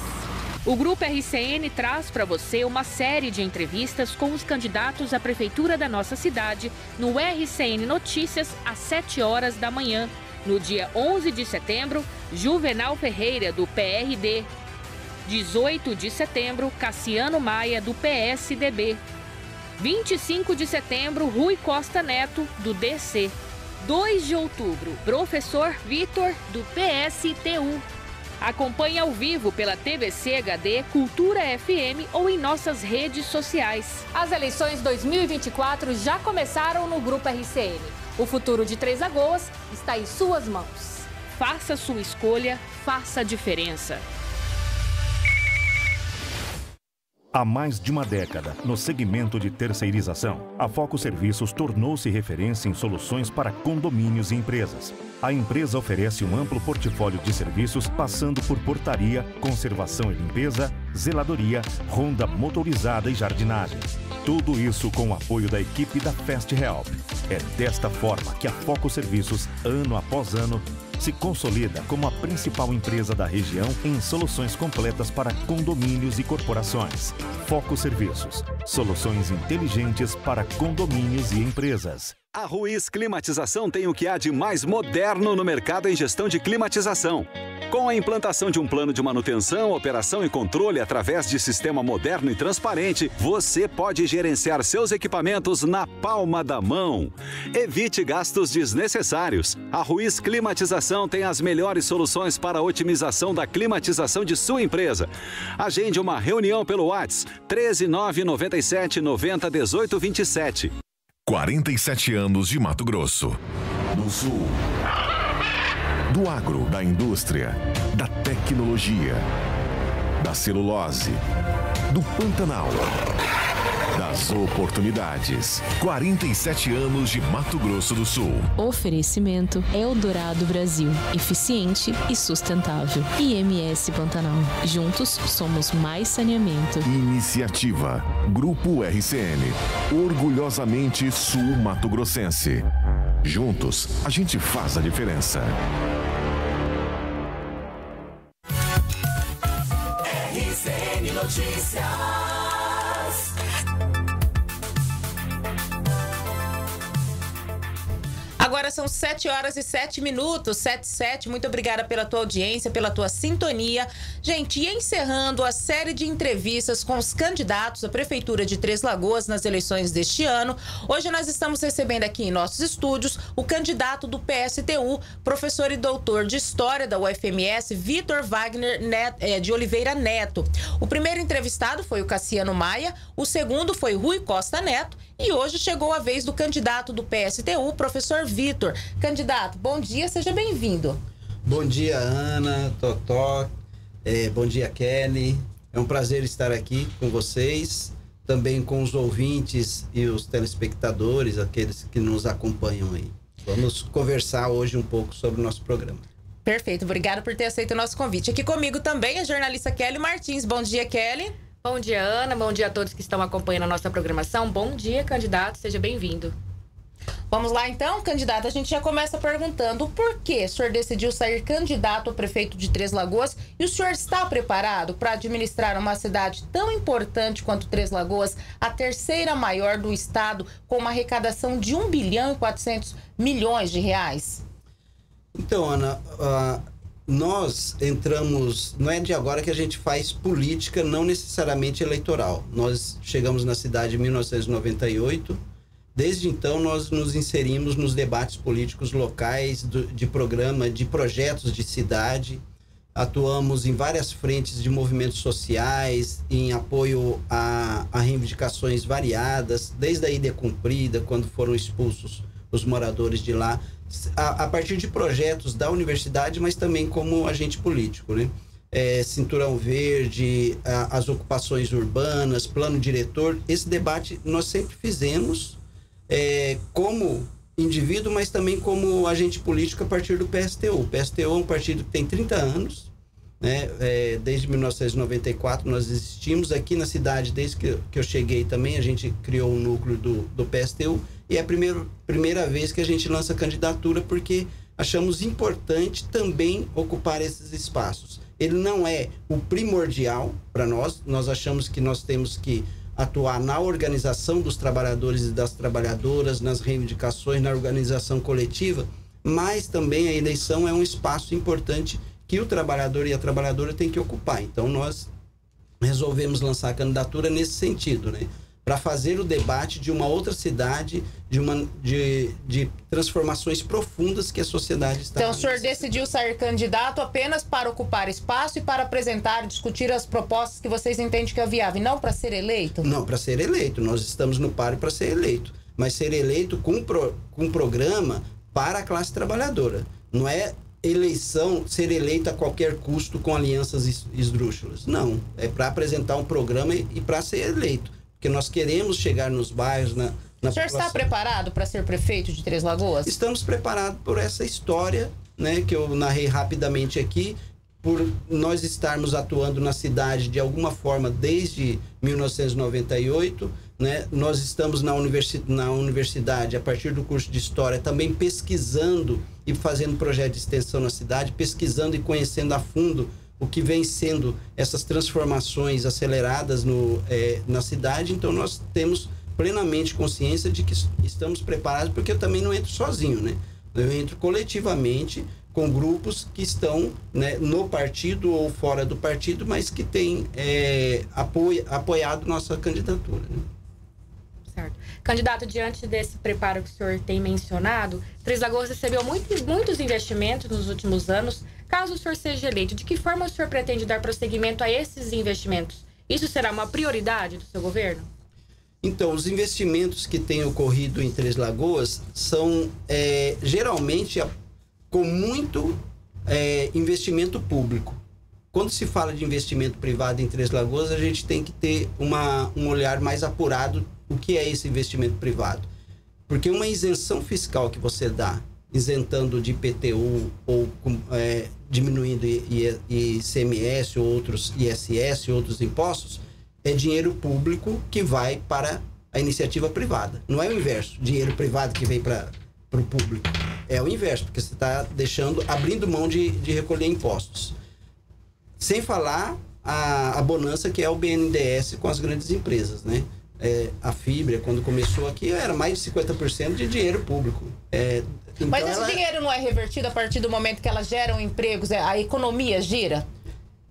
S23: O Grupo RCN traz para você uma série de entrevistas com os candidatos à prefeitura da nossa cidade no RCN Notícias às 7 horas da manhã. No dia 11 de setembro, Juvenal Ferreira, do PRD. 18 de setembro, Cassiano Maia, do PSDB. 25 de setembro, Rui Costa Neto, do DC. 2 de outubro, professor Vitor, do PSTU. Acompanhe ao vivo pela TVC HD, Cultura FM ou em nossas redes sociais.
S24: As eleições 2024 já começaram no Grupo RCN. O futuro de Três Lagoas está em suas mãos.
S23: Faça sua escolha, faça a diferença.
S25: Há mais de uma década, no segmento de terceirização, a Foco Serviços tornou-se referência em soluções para condomínios e empresas. A empresa oferece um amplo portfólio de serviços, passando por portaria, conservação e limpeza, zeladoria, ronda motorizada e jardinagem. Tudo isso com o apoio da equipe da Fast Help. É desta forma que a Foco Serviços, ano após ano, se consolida como a principal empresa da região em soluções completas para condomínios e corporações. Foco Serviços. Soluções inteligentes para condomínios e empresas.
S20: A Ruiz Climatização tem o que há de mais moderno no mercado em gestão de climatização. Com a implantação de um plano de manutenção, operação e controle através de sistema moderno e transparente, você pode gerenciar seus equipamentos na palma da mão. Evite gastos desnecessários. A Ruiz Climatização tem as melhores soluções para a otimização da climatização de sua empresa. Agende uma reunião pelo WhatsApp 13997 90 18 27.
S16: 47 anos de Mato Grosso. No Sul. Do agro, da indústria, da tecnologia, da celulose, do Pantanal, das oportunidades. 47 anos de Mato Grosso do Sul.
S19: Oferecimento Eldorado Brasil. Eficiente e sustentável. IMS Pantanal. Juntos somos mais saneamento.
S16: Iniciativa Grupo RCN. Orgulhosamente Sul Mato Grossense. Juntos, a gente faz a diferença.
S2: RCN Notícias.
S3: São 7 horas e 7 minutos, 7 e 7. Muito obrigada pela tua audiência, pela tua sintonia. Gente, e encerrando a série de entrevistas com os candidatos à Prefeitura de Três Lagoas nas eleições deste ano, hoje nós estamos recebendo aqui em nossos estúdios o candidato do PSTU, professor e doutor de História da UFMS, Vitor Wagner eh, de Oliveira Neto. O primeiro entrevistado foi o Cassiano Maia, o segundo foi Rui Costa Neto e hoje chegou a vez do candidato do PSTU, professor Vitor. Candidato, bom dia, seja bem-vindo.
S26: Bom dia, Ana, Totó. É, bom dia, Kelly. É um prazer estar aqui com vocês, também com os ouvintes e os telespectadores, aqueles que nos acompanham aí. Vamos conversar hoje um pouco sobre o nosso programa.
S3: Perfeito, obrigada por ter aceito o nosso convite. Aqui comigo também a jornalista Kelly Martins. Bom dia, Kelly.
S27: Bom dia, Ana. Bom dia a todos que estão acompanhando a nossa programação. Bom dia, candidato. Seja bem-vindo.
S3: Vamos lá então, candidato. A gente já começa perguntando por que o senhor decidiu sair candidato a prefeito de Três Lagoas e o senhor está preparado para administrar uma cidade tão importante quanto Três Lagoas, a terceira maior do estado, com uma arrecadação de 1 bilhão e 400 milhões de reais?
S26: Então, Ana, ah, nós entramos. Não é de agora que a gente faz política, não necessariamente eleitoral. Nós chegamos na cidade em 1998. Desde então, nós nos inserimos nos debates políticos locais, do- de programa, de projetos de cidade. Atuamos em várias frentes de movimentos sociais, em apoio a, a reivindicações variadas, desde a ilha cumprida, quando foram expulsos os moradores de lá, a, a partir de projetos da universidade, mas também como agente político, né? É, Cinturão Verde, a- as ocupações urbanas, plano diretor, esse debate nós sempre fizemos é, como indivíduo, mas também como agente político a partir do PSTU. O PSTU é um partido que tem 30 anos, né? É, desde 1994 nós existimos aqui na cidade, desde que, que eu cheguei também, a gente criou o núcleo do, do PSTU e é a primeira, primeira vez que a gente lança candidatura porque achamos importante também ocupar esses espaços. Ele não é o primordial para nós, nós achamos que nós temos que atuar na organização dos trabalhadores e das trabalhadoras, nas reivindicações, na organização coletiva, mas também a eleição é um espaço importante que o trabalhador e a trabalhadora têm que ocupar. Então nós resolvemos lançar a candidatura nesse sentido, né? Para fazer o debate de uma outra cidade, de, uma, de, de transformações profundas que a sociedade está.
S3: Então, o senhor decidiu sair candidato apenas para ocupar espaço e para apresentar, discutir as propostas que vocês entendem que é viável, e não para ser eleito?
S26: Não, para ser eleito. Nós estamos no páreo para ser eleito. Mas ser eleito com, pro, com um programa para a classe trabalhadora. Não é eleição ser eleito a qualquer custo com alianças esdrúxulas. Não. É para apresentar um programa e, e para ser eleito porque nós queremos chegar nos bairros, na, na
S3: O senhor população. está preparado para ser prefeito de Três Lagoas?
S26: Estamos preparados por essa história, né, que eu narrei rapidamente aqui, por nós estarmos atuando na cidade de alguma forma desde 1998, né? Nós estamos na, universi na universidade, a partir do curso de História, também pesquisando e fazendo projeto de extensão na cidade, pesquisando e conhecendo a fundo o que vem sendo essas transformações aceleradas no, é, na cidade. Então, nós temos plenamente consciência de que estamos preparados, porque eu também não entro sozinho, né? Eu entro coletivamente com grupos que estão né, no partido ou fora do partido, mas que têm é, apoio, apoiado nossa candidatura. Né?
S27: Certo. Candidato, diante desse preparo que o senhor tem mencionado, Três Lagoas recebeu muito, muitos investimentos nos últimos anos. Caso o senhor seja eleito, de que forma o senhor pretende dar prosseguimento a esses investimentos? Isso será uma prioridade do seu governo?
S26: Então, os investimentos que têm ocorrido em Três Lagoas são é, geralmente com muito é, investimento público. Quando se fala de investimento privado em Três Lagoas, a gente tem que ter uma, um olhar mais apurado o que é esse investimento privado. Porque uma isenção fiscal que você dá, isentando de IPTU ou é, diminuindo ICMS ou outros ISS, outros impostos, é dinheiro público que vai para a iniciativa privada. Não é o inverso, dinheiro privado que vem para o público. É o inverso, porque você está deixando, abrindo mão de, de recolher impostos. Sem falar a, a bonança que é o BNDES com as grandes empresas, né? É, a Fibra, quando começou aqui, era mais de 50% de dinheiro público. É,
S3: então Mas esse ela... dinheiro não é revertido a partir do momento que elas geram empregos? É, a economia gira?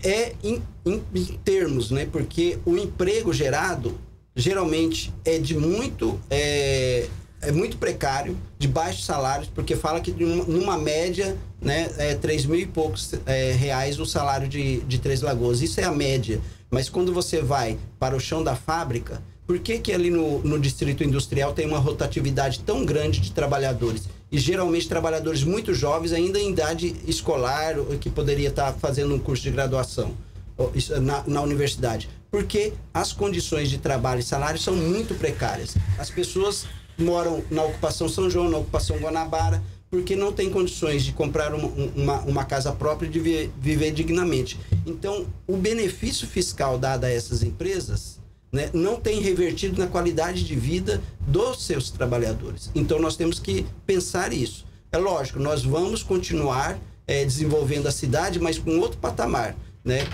S26: É em, em, em termos, né? Porque o emprego gerado geralmente é de muito é, é muito precário, de baixos salários, porque fala que numa média, né, é 3 mil e poucos é, reais o salário de, de Três Lagoas. Isso é a média. Mas quando você vai para o chão da fábrica, por que, que ali no, no distrito industrial tem uma rotatividade tão grande de trabalhadores? E geralmente trabalhadores muito jovens, ainda em idade escolar, que poderia estar fazendo um curso de graduação na, na universidade. Porque as condições de trabalho e salário são muito precárias. As pessoas moram na ocupação São João, na ocupação Guanabara, porque não tem condições de comprar uma, uma, uma casa própria e de viver, viver dignamente. Então, o benefício fiscal dado a essas empresas né, não tem revertido na qualidade de vida dos seus trabalhadores. Então nós temos que pensar isso. É lógico, nós vamos continuar é, desenvolvendo a cidade, mas com outro patamar, né?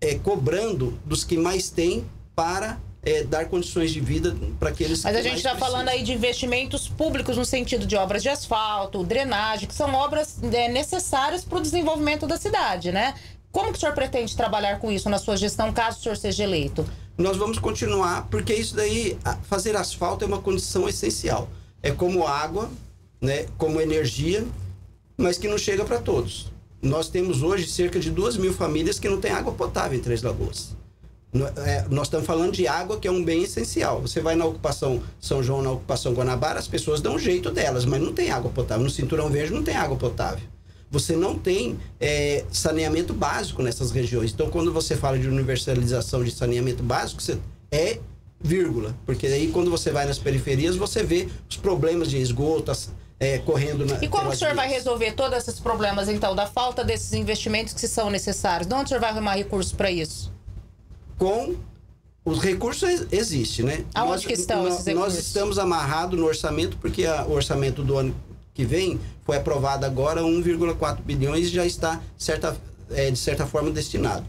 S26: É, cobrando dos que mais têm para é, dar condições de vida para aqueles
S3: Mas
S26: a
S3: gente está falando aí de investimentos públicos no sentido de obras de asfalto, drenagem, que são obras é, necessárias para o desenvolvimento da cidade, né? Como que o senhor pretende trabalhar com isso na sua gestão, caso o senhor seja eleito?
S26: nós vamos continuar, porque isso daí, fazer asfalto é uma condição essencial. É como água, né, como energia, mas que não chega para todos. Nós temos hoje cerca de duas mil famílias que não têm água potável em Três Lagoas. É, nós estamos falando de água que é um bem essencial. Você vai na ocupação São João, na ocupação Guanabara, as pessoas dão um jeito delas, mas não tem água potável. No Cinturão Verde não tem água potável você não tem é, saneamento básico nessas regiões. Então, quando você fala de universalização de saneamento básico, você é vírgula, porque aí quando você vai nas periferias, você vê os problemas de esgoto, é, correndo na.
S3: E como o senhor vai resolver todos esses problemas, então, da falta desses investimentos que são necessários? De onde o senhor vai arrumar recursos para isso?
S26: Com os recursos existem, né?
S3: Aonde nós, que estão
S26: nós,
S3: esses recursos?
S26: Nós estamos amarrados no orçamento, porque a, o orçamento do ano que vem foi aprovado agora 1,4 bilhões e já está certa, é, de certa forma destinado.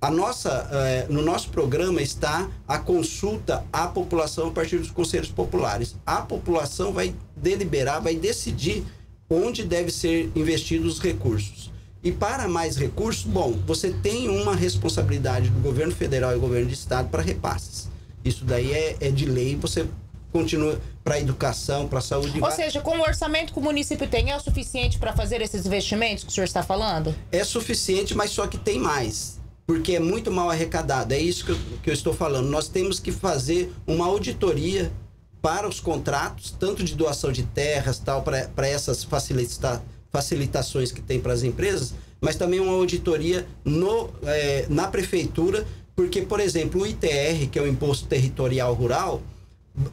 S26: A nossa, é, no nosso programa está a consulta à população a partir dos conselhos populares. A população vai deliberar, vai decidir onde deve ser investidos os recursos. E para mais recursos, bom, você tem uma responsabilidade do governo federal e do governo de estado para repasses. Isso daí é, é de lei, você continua para educação, para saúde.
S3: Ou seja, com o orçamento que o município tem, é o suficiente para fazer esses investimentos que o senhor está falando?
S26: É suficiente, mas só que tem mais. Porque é muito mal arrecadado. É isso que eu, que eu estou falando. Nós temos que fazer uma auditoria para os contratos, tanto de doação de terras, tal, para essas facilita, facilitações que tem para as empresas, mas também uma auditoria no, é, na prefeitura, porque, por exemplo, o ITR, que é o Imposto Territorial Rural,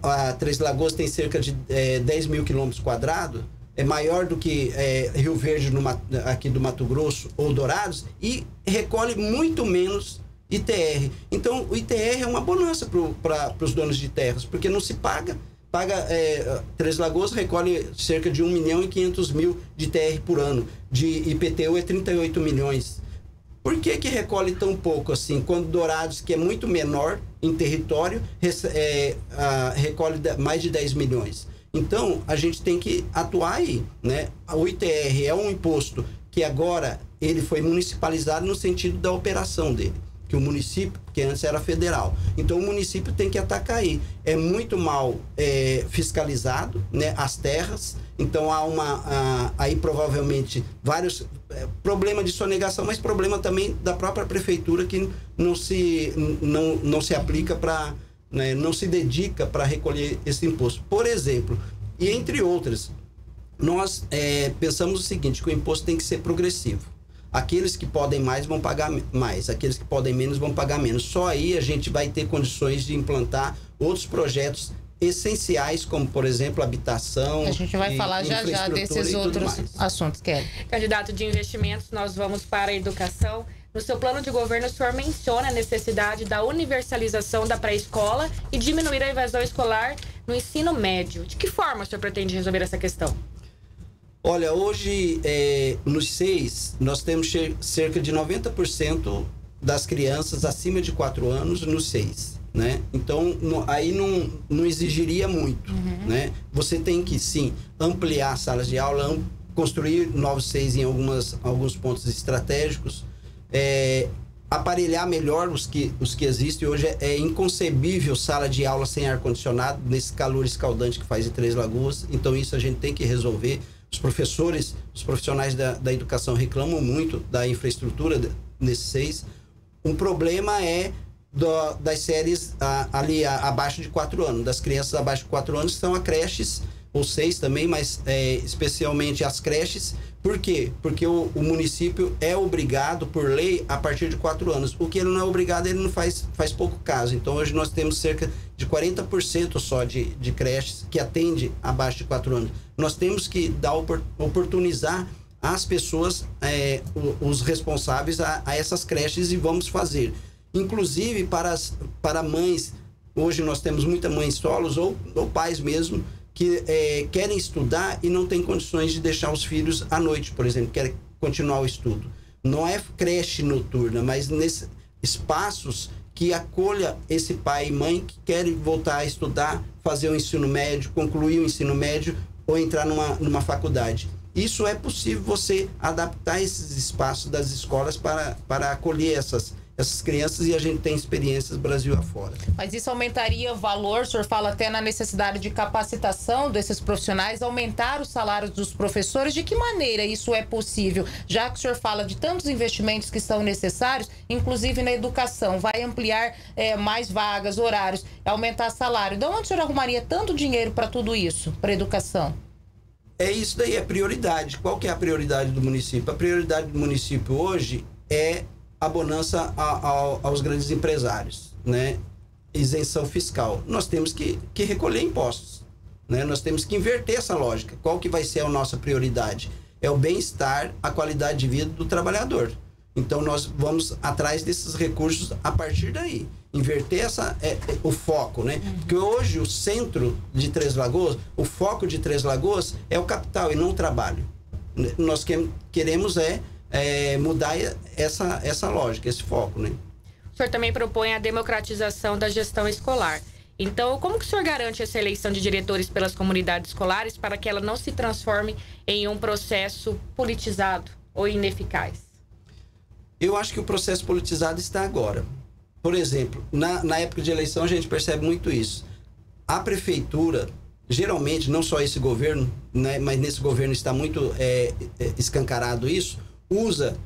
S26: a Três Lagoas tem cerca de é, 10 mil quilômetros quadrados, é maior do que é, Rio Verde no, aqui do Mato Grosso ou Dourados e recolhe muito menos ITR. Então, o ITR é uma bonança para os donos de terras, porque não se paga. Paga, é, Três Lagoas recolhe cerca de 1 milhão e 500 mil de ITR por ano. De IPTU é 38 milhões. Por que, que recolhe tão pouco assim? Quando Dourados, que é muito menor em território, é, a, recolhe mais de 10 milhões. Então, a gente tem que atuar aí, né? O ITR é um imposto que agora ele foi municipalizado no sentido da operação dele que o município, que antes era federal. Então o município tem que atacar aí. É muito mal é, fiscalizado, né, as terras. Então há uma aí provavelmente vários é, problema de sonegação, mas problema também da própria prefeitura que não se não, não se aplica para né, não se dedica para recolher esse imposto. Por exemplo, e entre outras, nós é, pensamos o seguinte, que o imposto tem que ser progressivo. Aqueles que podem mais vão pagar mais, aqueles que podem menos vão pagar menos. Só aí a gente vai ter condições de implantar outros projetos essenciais, como por exemplo habitação.
S3: A gente vai falar já já desses outros assuntos, Kelly.
S27: Candidato de investimentos, nós vamos para a educação. No seu plano de governo, o senhor menciona a necessidade da universalização da pré-escola e diminuir a evasão escolar no ensino médio. De que forma o senhor pretende resolver essa questão?
S26: Olha, hoje é, nos seis, nós temos cerca de 90% das crianças acima de 4 anos nos seis. Né? Então, no, aí não, não exigiria muito. Uhum. Né? Você tem que, sim, ampliar salas de aula, construir novos seis em algumas, alguns pontos estratégicos, é, aparelhar melhor os que, os que existem. Hoje é, é inconcebível sala de aula sem ar-condicionado, nesse calor escaldante que faz em Três Lagoas. Então, isso a gente tem que resolver. Os professores, os profissionais da, da educação reclamam muito da infraestrutura nesses seis. Um problema é do, das séries a, ali a, abaixo de 4 anos, das crianças abaixo de 4 anos, são a creches, ou seis também, mas é, especialmente as creches. Por quê? Porque o, o, município é obrigado, por lei, a partir de 4 anos. O que ele não é obrigado, ele não faz, faz pouco caso. Então, hoje nós temos cerca de 40% só de, de creches que atende abaixo de 4 anos. Nós temos que dar oportunizar às pessoas, é, os responsáveis a, a essas creches e vamos fazer. Inclusive para, as, para mães, hoje nós temos muitas mães solos ou, ou pais mesmo, que é, querem estudar e não têm condições de deixar os filhos à noite, por exemplo, querem continuar o estudo. Não é creche noturna, mas nesses espaços que acolha esse pai e mãe que querem voltar a estudar, fazer o ensino médio, concluir o ensino médio ou entrar numa, numa faculdade. Isso é possível você adaptar esses espaços das escolas para, para acolher essas, essas crianças e a gente tem experiências Brasil afora.
S3: Mas isso aumentaria o valor, o senhor fala até na necessidade de capacitação desses profissionais, aumentar os salários dos professores. De que maneira isso é possível? Já que o senhor fala de tantos investimentos que são necessários, inclusive na educação, vai ampliar é, mais vagas, horários, aumentar salário. De onde o senhor arrumaria tanto dinheiro para tudo isso, para educação?
S26: É isso daí, é prioridade. Qual que é a prioridade do município? A prioridade do município hoje é a bonança a, a, aos grandes empresários, né? Isenção fiscal. Nós temos que, que recolher impostos, né? Nós temos que inverter essa lógica. Qual que vai ser a nossa prioridade? É o bem-estar, a qualidade de vida do trabalhador. Então nós vamos atrás desses recursos a partir daí. Inverter essa, é, é, o foco, né? Uhum. Porque hoje o centro de Três Lagoas, o foco de Três Lagoas é o capital e não o trabalho. Nós que, queremos é é, mudar essa, essa lógica, esse foco, né?
S27: O senhor também propõe a democratização da gestão escolar. Então, como que o senhor garante essa eleição de diretores pelas comunidades escolares para que ela não se transforme em um processo politizado ou ineficaz?
S26: Eu acho que o processo politizado está agora. por exemplo, na, na época de eleição a gente percebe muito isso. A prefeitura, geralmente, não só esse governo, né, mas nesse governo está muito é, é, escancarado isso, usa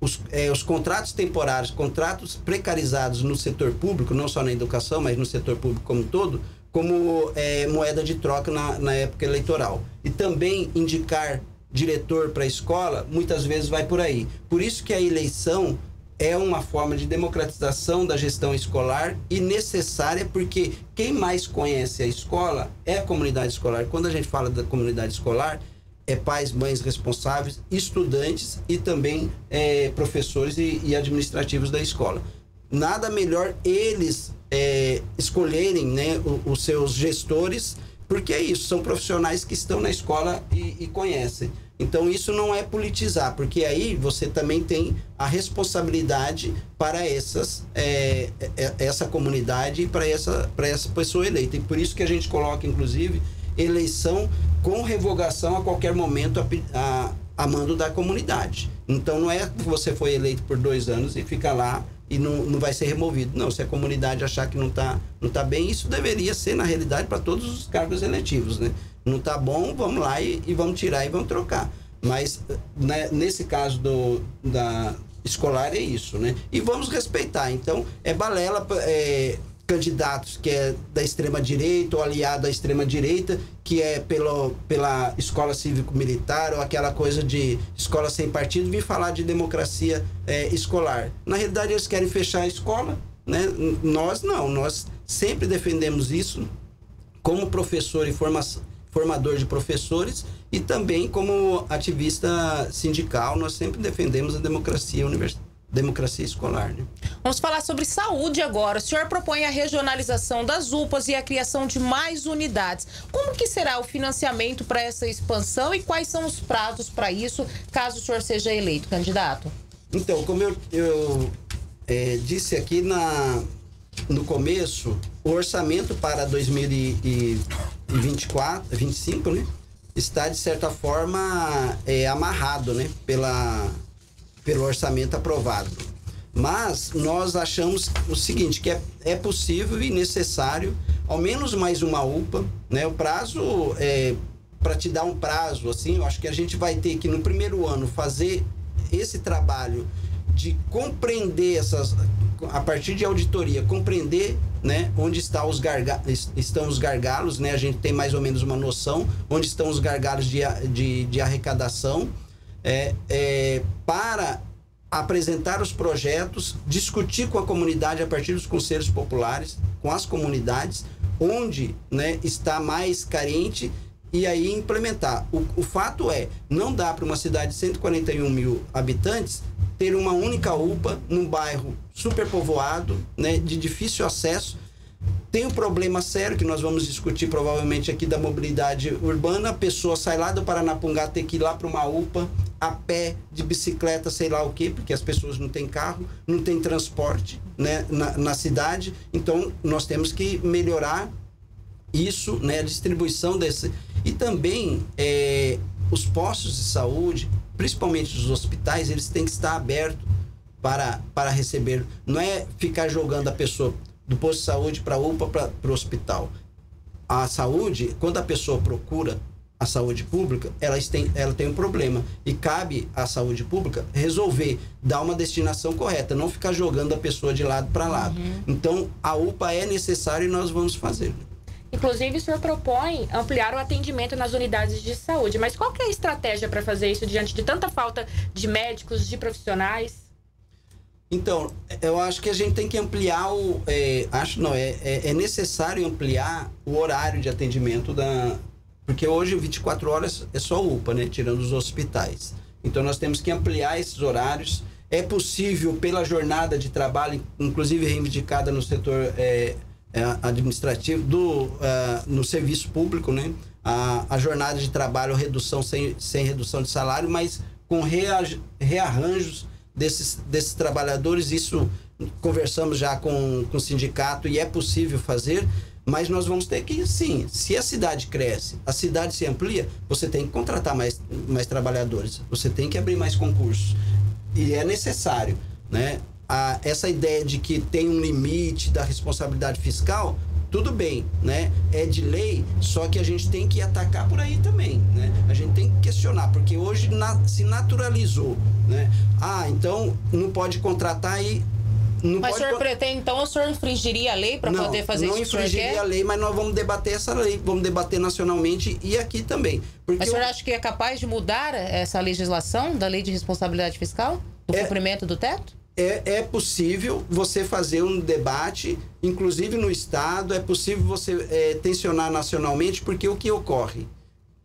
S26: os, é, os contratos temporários, contratos precarizados no setor público, não só na educação, mas no setor público como um todo, como é, moeda de troca na, na época eleitoral. E também indicar diretor para a escola, muitas vezes vai por aí. Por isso que a eleição é uma forma de democratização da gestão escolar e necessária porque quem mais conhece a escola é a comunidade escolar. Quando a gente fala da comunidade escolar, é pais, mães responsáveis, estudantes e também é, professores e, e, administrativos da escola. Nada melhor eles é, escolherem né, os, seus gestores, porque é isso, são profissionais que estão na escola e, e conhecem. Então isso não é politizar, porque aí você também tem a responsabilidade para essas, é, é, essa comunidade e para essa, para essa pessoa eleita. E por isso que a gente coloca, inclusive, eleição com revogação a qualquer momento a, a, a mando da comunidade. Então não é que você foi eleito por dois anos e fica lá e não, não vai ser removido. Não, se a comunidade achar que não está não tá bem, isso deveria ser, na realidade, para todos os cargos eletivos, né? Não está bom, vamos lá e, e, vamos tirar e vamos trocar. Mas né, nesse caso do, da escolar é isso, né? E vamos respeitar. Então, é balela é, candidatos que é da extrema direita ou aliado à extrema direita, que é pelo, pela escola cívico-militar ou aquela coisa de escola sem partido, vir falar de democracia é, escolar. Na realidade, eles querem fechar a escola, né? Nós não, nós sempre defendemos isso como professor e formação formador de professores e também como ativista sindical, nós sempre defendemos a democracia universitária democracia escolar. Né?
S3: Vamos falar sobre saúde agora. O senhor propõe a regionalização das UPAs e a criação de mais unidades. Como que será o financiamento para essa expansão e quais são os prazos para isso, caso o senhor seja eleito candidato?
S26: Então, como eu, eu é, disse aqui na, no começo, o orçamento para 2024, 25, né? Está, de certa forma, é, amarrado, né? Pela, pelo orçamento aprovado. Mas nós achamos o seguinte, que é, é possível e necessário ao menos mais uma UPA, né? O prazo, é, para te dar um prazo, assim, eu acho que a gente vai ter que no primeiro ano fazer esse trabalho de compreender essas a partir de auditoria compreender né onde está os garga, estão os gargalos né a gente tem mais ou menos uma noção onde estão os gargalos de, de, de arrecadação é, é, para apresentar os projetos discutir com a comunidade a partir dos conselhos populares com as comunidades onde né está mais carente e aí implementar. O, o fato é, não dá para uma cidade de 141 mil habitantes ter uma única UPA num bairro superpovoado, né, de difícil acesso. Tem um problema sério que nós vamos discutir provavelmente aqui da mobilidade urbana. A pessoa sai lá do Paranapungá, tem que ir lá para uma UPA, a pé, de bicicleta, sei lá o quê, porque as pessoas não têm carro, não tem transporte né, na, na cidade. Então, nós temos que melhorar isso, né, a distribuição desse. E também é, os postos de saúde, principalmente os hospitais, eles têm que estar abertos para, para receber. Não é ficar jogando a pessoa do posto de saúde para UPA para o hospital. A saúde, quando a pessoa procura a saúde pública, ela tem, ela tem um problema. E cabe à saúde pública resolver, dar uma destinação correta, não ficar jogando a pessoa de lado para lado. Uhum. Então, a UPA é necessária e nós vamos fazer.
S24: Inclusive, o senhor propõe ampliar o atendimento nas unidades de saúde. Mas qual é a estratégia para fazer isso diante de tanta falta de médicos, de profissionais?
S26: Então, eu acho que a gente tem que ampliar o. É, acho não, é, é, é, necessário ampliar o horário de atendimento da. Porque hoje, 24 horas, é só UPA, né? Tirando os hospitais. Então, nós temos que ampliar esses horários. É possível, pela jornada de trabalho, inclusive reivindicada no setor é, é, administrativo do, uh, no serviço público, né? A, a jornada de trabalho, redução sem, sem redução de salário, mas com rea, rearranjos desses, desses trabalhadores. Isso conversamos já com, com o sindicato e é possível fazer, mas nós vamos ter que, sim, se a cidade cresce, a cidade se amplia, você tem que contratar mais, mais trabalhadores, você tem que abrir mais concursos. E é necessário, né? a, essa ideia de que tem um limite da responsabilidade fiscal, tudo bem, né? É de lei, só que a gente tem que atacar por aí também, né? A gente tem que questionar, porque hoje na, se naturalizou, né? Ah, então não pode contratar e não
S3: mas o senhor pretende, então, o senhor infringiria a lei para poder fazer isso
S26: Não infringiria a lei, mas nós vamos debater essa lei, vamos debater nacionalmente e aqui também.
S3: Porque mas o senhor eu... acha que é capaz de mudar essa legislação da lei de responsabilidade fiscal? Do é... cumprimento do teto?
S26: é, é possível você fazer um debate, inclusive no Estado, é possível você é, tensionar nacionalmente, porque o que ocorre?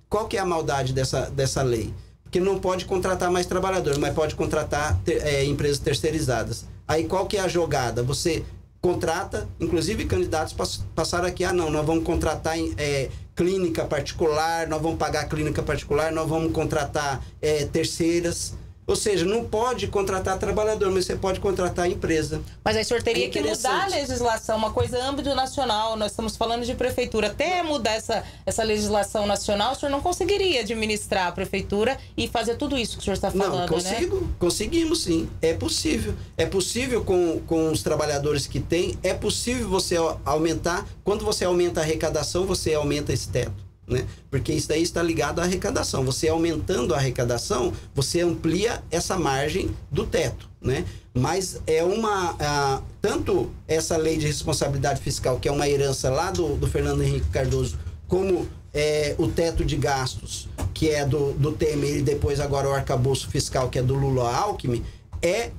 S26: Qual que é a maldade dessa, dessa lei? Porque não pode contratar mais trabalhadores, mas pode contratar ter, é, empresas terceirizadas. Aí qual que é a jogada? Você contrata, inclusive candidatos passaram aqui, ah não, nós vamos contratar é, clínica particular, nós vamos pagar clínica particular, nós vamos contratar é, terceiras. Ou seja, não pode contratar trabalhador, mas você pode contratar a empresa.
S3: Mas aí o senhor teria é que mudar a legislação, uma coisa âmbito nacional. Nós estamos falando de prefeitura. Até mudar essa, essa legislação nacional, o senhor não conseguiria administrar a prefeitura e fazer tudo isso que o senhor está falando,
S26: não, consigo,
S3: né?
S26: Conseguimos sim. É possível. É possível com, com os trabalhadores que tem, é possível você aumentar. Quando você aumenta a arrecadação, você aumenta esse teto né? Porque isso daí está ligado à arrecadação. Você aumentando a arrecadação, você amplia essa margem do teto, né? Mas é uma a, tanto essa lei de responsabilidade fiscal, que é uma herança lá do, do Fernando Henrique Cardoso, como é, o teto de gastos, que é do, do Temer e depois agora o arcabouço fiscal, que é do Lula Alckmin, é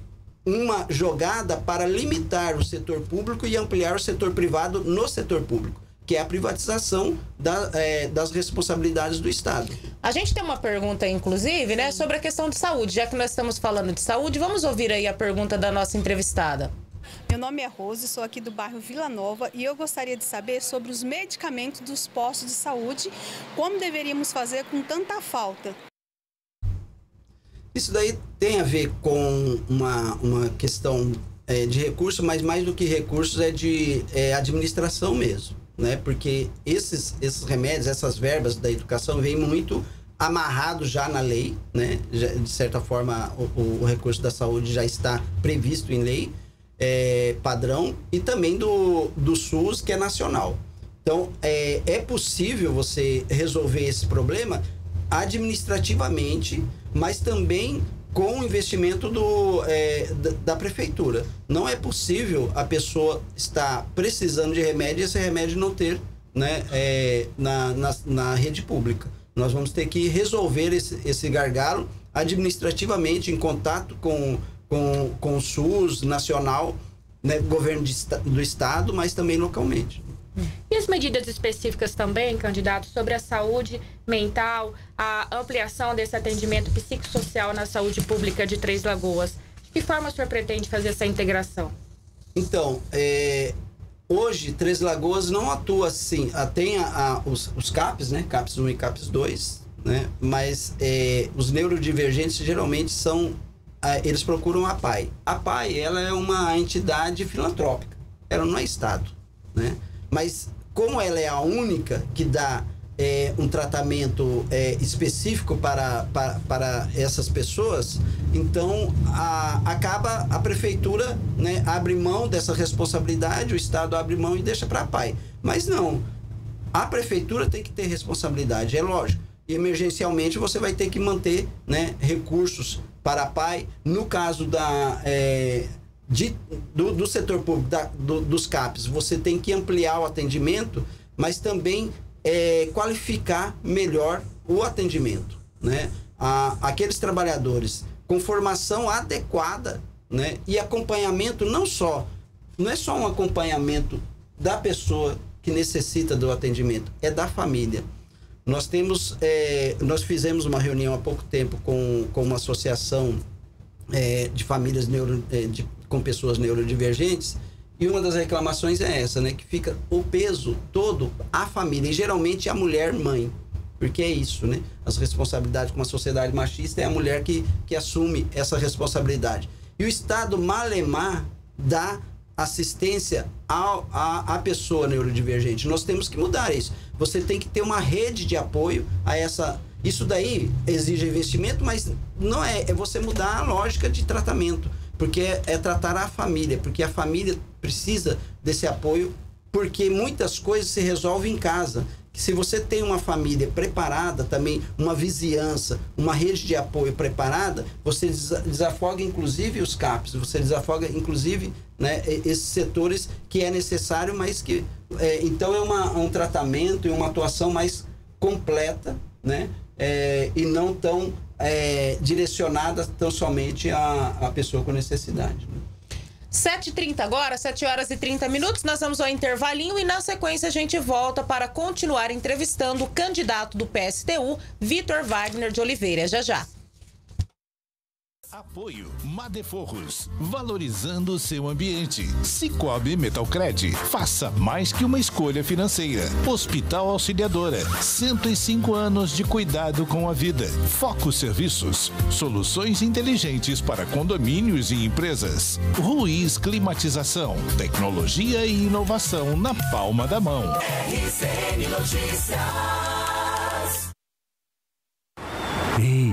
S26: uma jogada para limitar o setor público e ampliar o setor privado no setor público que é a privatização da, é, das responsabilidades do Estado.
S3: A gente tem uma pergunta, inclusive, né, sobre a questão de saúde. Já que nós estamos falando de saúde, vamos ouvir aí a pergunta da nossa entrevistada.
S28: Meu nome é Rose, sou aqui do bairro Vila Nova e eu gostaria de saber sobre os medicamentos dos postos de saúde, como deveríamos fazer com tanta falta.
S26: Isso daí tem a ver com uma, uma questão é, de recursos, mas mais do que recursos é de é, administração mesmo né? Porque esses, esses remédios, essas verbas da educação vêm muito amarrados já na lei, né? Já, de certa forma, o, o, recurso da saúde já está previsto em lei é, padrão e também do, do SUS, que é nacional. Então, é, é possível você resolver esse problema administrativamente, mas também com o investimento do, é, da, prefeitura. Não é possível a pessoa estar precisando de remédio e esse remédio não ter né, é, na, na, na, rede pública. Nós vamos ter que resolver esse, esse gargalo administrativamente, em contato com, com, com o SUS nacional, né, governo de, do estado, mas também localmente.
S24: E as medidas específicas também, candidato, sobre a saúde mental, a ampliação desse atendimento psicossocial na saúde pública de Três Lagoas? De que forma o senhor pretende fazer essa integração?
S26: Então, é, hoje Três Lagoas não atua assim, ah, tem a, a, os, os CAPs, né? CAPs 1 e CAPs 2, né? Mas é, os neurodivergentes geralmente são, eles procuram a PAI. A PAI, ela é uma entidade filantrópica, ela não é Estado, né? Mas como ela é a única que dá é, um tratamento é, específico para, para, para, essas pessoas, então a, acaba a prefeitura né, abre mão dessa responsabilidade, o Estado abre mão e deixa para a PAI. Mas não, a prefeitura tem que ter responsabilidade, é lógico. E emergencialmente você vai ter que manter né, recursos para a PAI. No caso da, é, de, do, do, setor público, da, do, dos CAPs, você tem que ampliar o atendimento, mas também é, qualificar melhor o atendimento. Né? A, aqueles trabalhadores com formação adequada né? e acompanhamento não só, não é só um acompanhamento da pessoa que necessita do atendimento, é da família. Nós temos, é, nós fizemos uma reunião há pouco tempo com, com uma associação é, de famílias neuro, é, de com pessoas neurodivergentes. E uma das reclamações é essa, né? Que fica o peso todo à família, e geralmente a mulher mãe. Porque é isso, né? As responsabilidades com uma sociedade machista é a mulher que, que assume essa responsabilidade. E o Estado malemar dá assistência ao, a, a pessoa neurodivergente. Nós temos que mudar isso. Você tem que ter uma rede de apoio a essa. Isso daí exige investimento, mas não é. É você mudar a lógica de tratamento porque é, é tratar a família, porque a família precisa desse apoio, porque muitas coisas se resolvem em casa. Se você tem uma família preparada, também uma vizinhança, uma rede de apoio preparada, você desafoga inclusive os CAPs, você desafoga inclusive né, esses setores que é necessário, mas que. É, então é uma, um tratamento e uma atuação mais completa, né? É, e não tão é, direcionada tão somente à, à pessoa com necessidade. Né?
S3: 7h30 agora, 7 horas e 30 minutos, nós vamos ao intervalinho e na sequência a gente volta para continuar entrevistando o candidato do PSTU, Vitor Wagner de Oliveira. Já já.
S29: Apoio Madeforros, valorizando seu ambiente. Cicobi Metalcred, faça mais que uma escolha financeira. Hospital Auxiliadora, 105 anos de cuidado com a vida. Foco Serviços, soluções inteligentes para condomínios e empresas. Ruiz Climatização, tecnologia e inovação na palma da mão.
S2: RCN Notícias.
S30: Ei,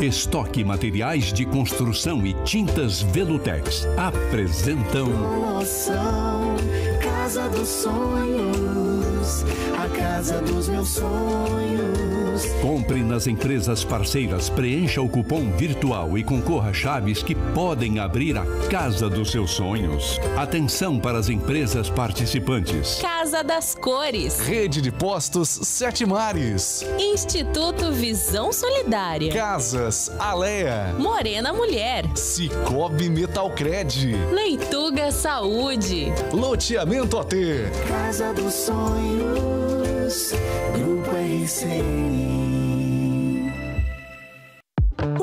S30: Estoque Materiais de Construção e Tintas Velutex apresentam
S15: Promoção Casa dos Sonhos. A casa dos meus sonhos.
S30: Compre nas empresas parceiras, preencha o cupom virtual e concorra a chaves que podem abrir a casa dos seus sonhos. Atenção para as empresas participantes.
S19: Casa das Cores.
S18: Rede de Postos Sete Mares.
S19: Instituto Visão Solidária.
S18: Casas Alea.
S19: Morena Mulher.
S18: Cicobi Metalcred.
S19: Leituga Saúde.
S18: Loteamento AT.
S15: Casa dos Sonhos. Grupo RCN.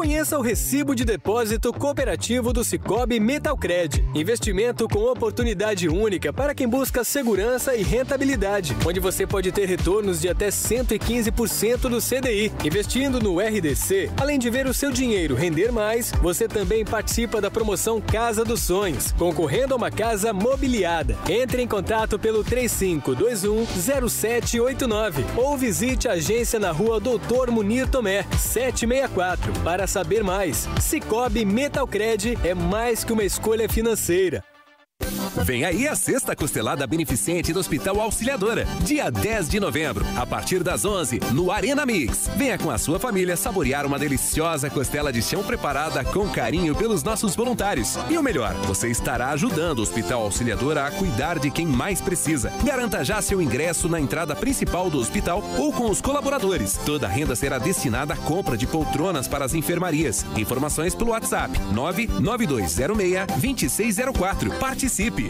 S31: Conheça o recibo de depósito cooperativo do Cicobi Metalcred. Investimento com oportunidade única para quem busca segurança e rentabilidade, onde você pode ter retornos de até 115% do CDI. Investindo no RDC, além de ver o seu dinheiro render mais, você também participa da promoção Casa dos Sonhos, concorrendo a uma casa mobiliada. Entre em contato pelo 3521-0789 ou visite a agência na rua Doutor Munir Tomé, 764, para saber mais. Cicobi Metalcred é mais que uma escolha financeira.
S21: Vem aí a sexta costelada beneficente do Hospital Auxiliadora, dia 10 de novembro, a partir das 11, no Arena Mix. Venha com a sua família saborear uma deliciosa costela de chão preparada com carinho pelos nossos voluntários. E o melhor, você estará ajudando o Hospital Auxiliadora a cuidar de quem mais precisa. Garanta já seu ingresso na entrada principal do hospital ou com os colaboradores. Toda a renda será destinada à compra de poltronas para as enfermarias. Informações pelo WhatsApp 99206-2604. Participe!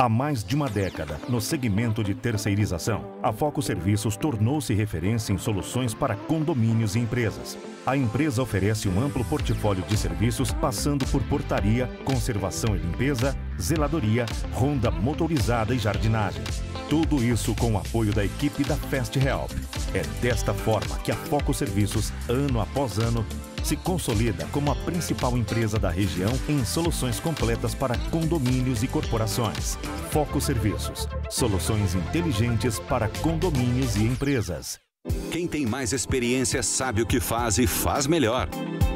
S25: Há mais de uma década, no segmento de terceirização, a Foco Serviços tornou-se referência em soluções para condomínios e empresas. A empresa oferece um amplo portfólio de serviços, passando por portaria, conservação e limpeza, zeladoria, ronda motorizada e jardinagem. Tudo isso com o apoio da equipe da Fast Help. É desta forma que a Foco Serviços, ano após ano, se consolida como a principal empresa da região em soluções completas para condomínios e corporações. Foco Serviços. Soluções inteligentes para condomínios e empresas.
S20: Quem tem mais experiência sabe o que faz e faz melhor.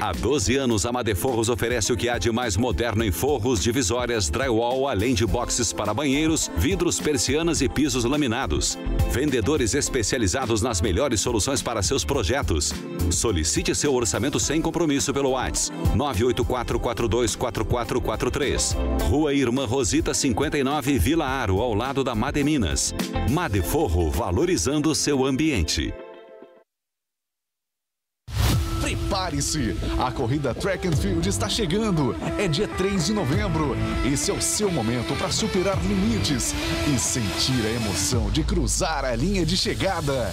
S20: Há 12 anos, a Madeforros oferece o que há de mais moderno em forros, divisórias, drywall, além de boxes para banheiros, vidros, persianas e pisos laminados. Vendedores especializados nas melhores soluções para seus projetos. Solicite seu orçamento sem compromisso pelo WhatsApp 984424443. Rua Irmã Rosita 59, Vila Aro, ao lado da Mademinas. Madeforro, valorizando seu ambiente.
S18: Prepare-se, a corrida Track and Field está chegando. É dia 3 de novembro. Esse é o seu momento para superar limites e sentir a emoção de cruzar a linha de chegada.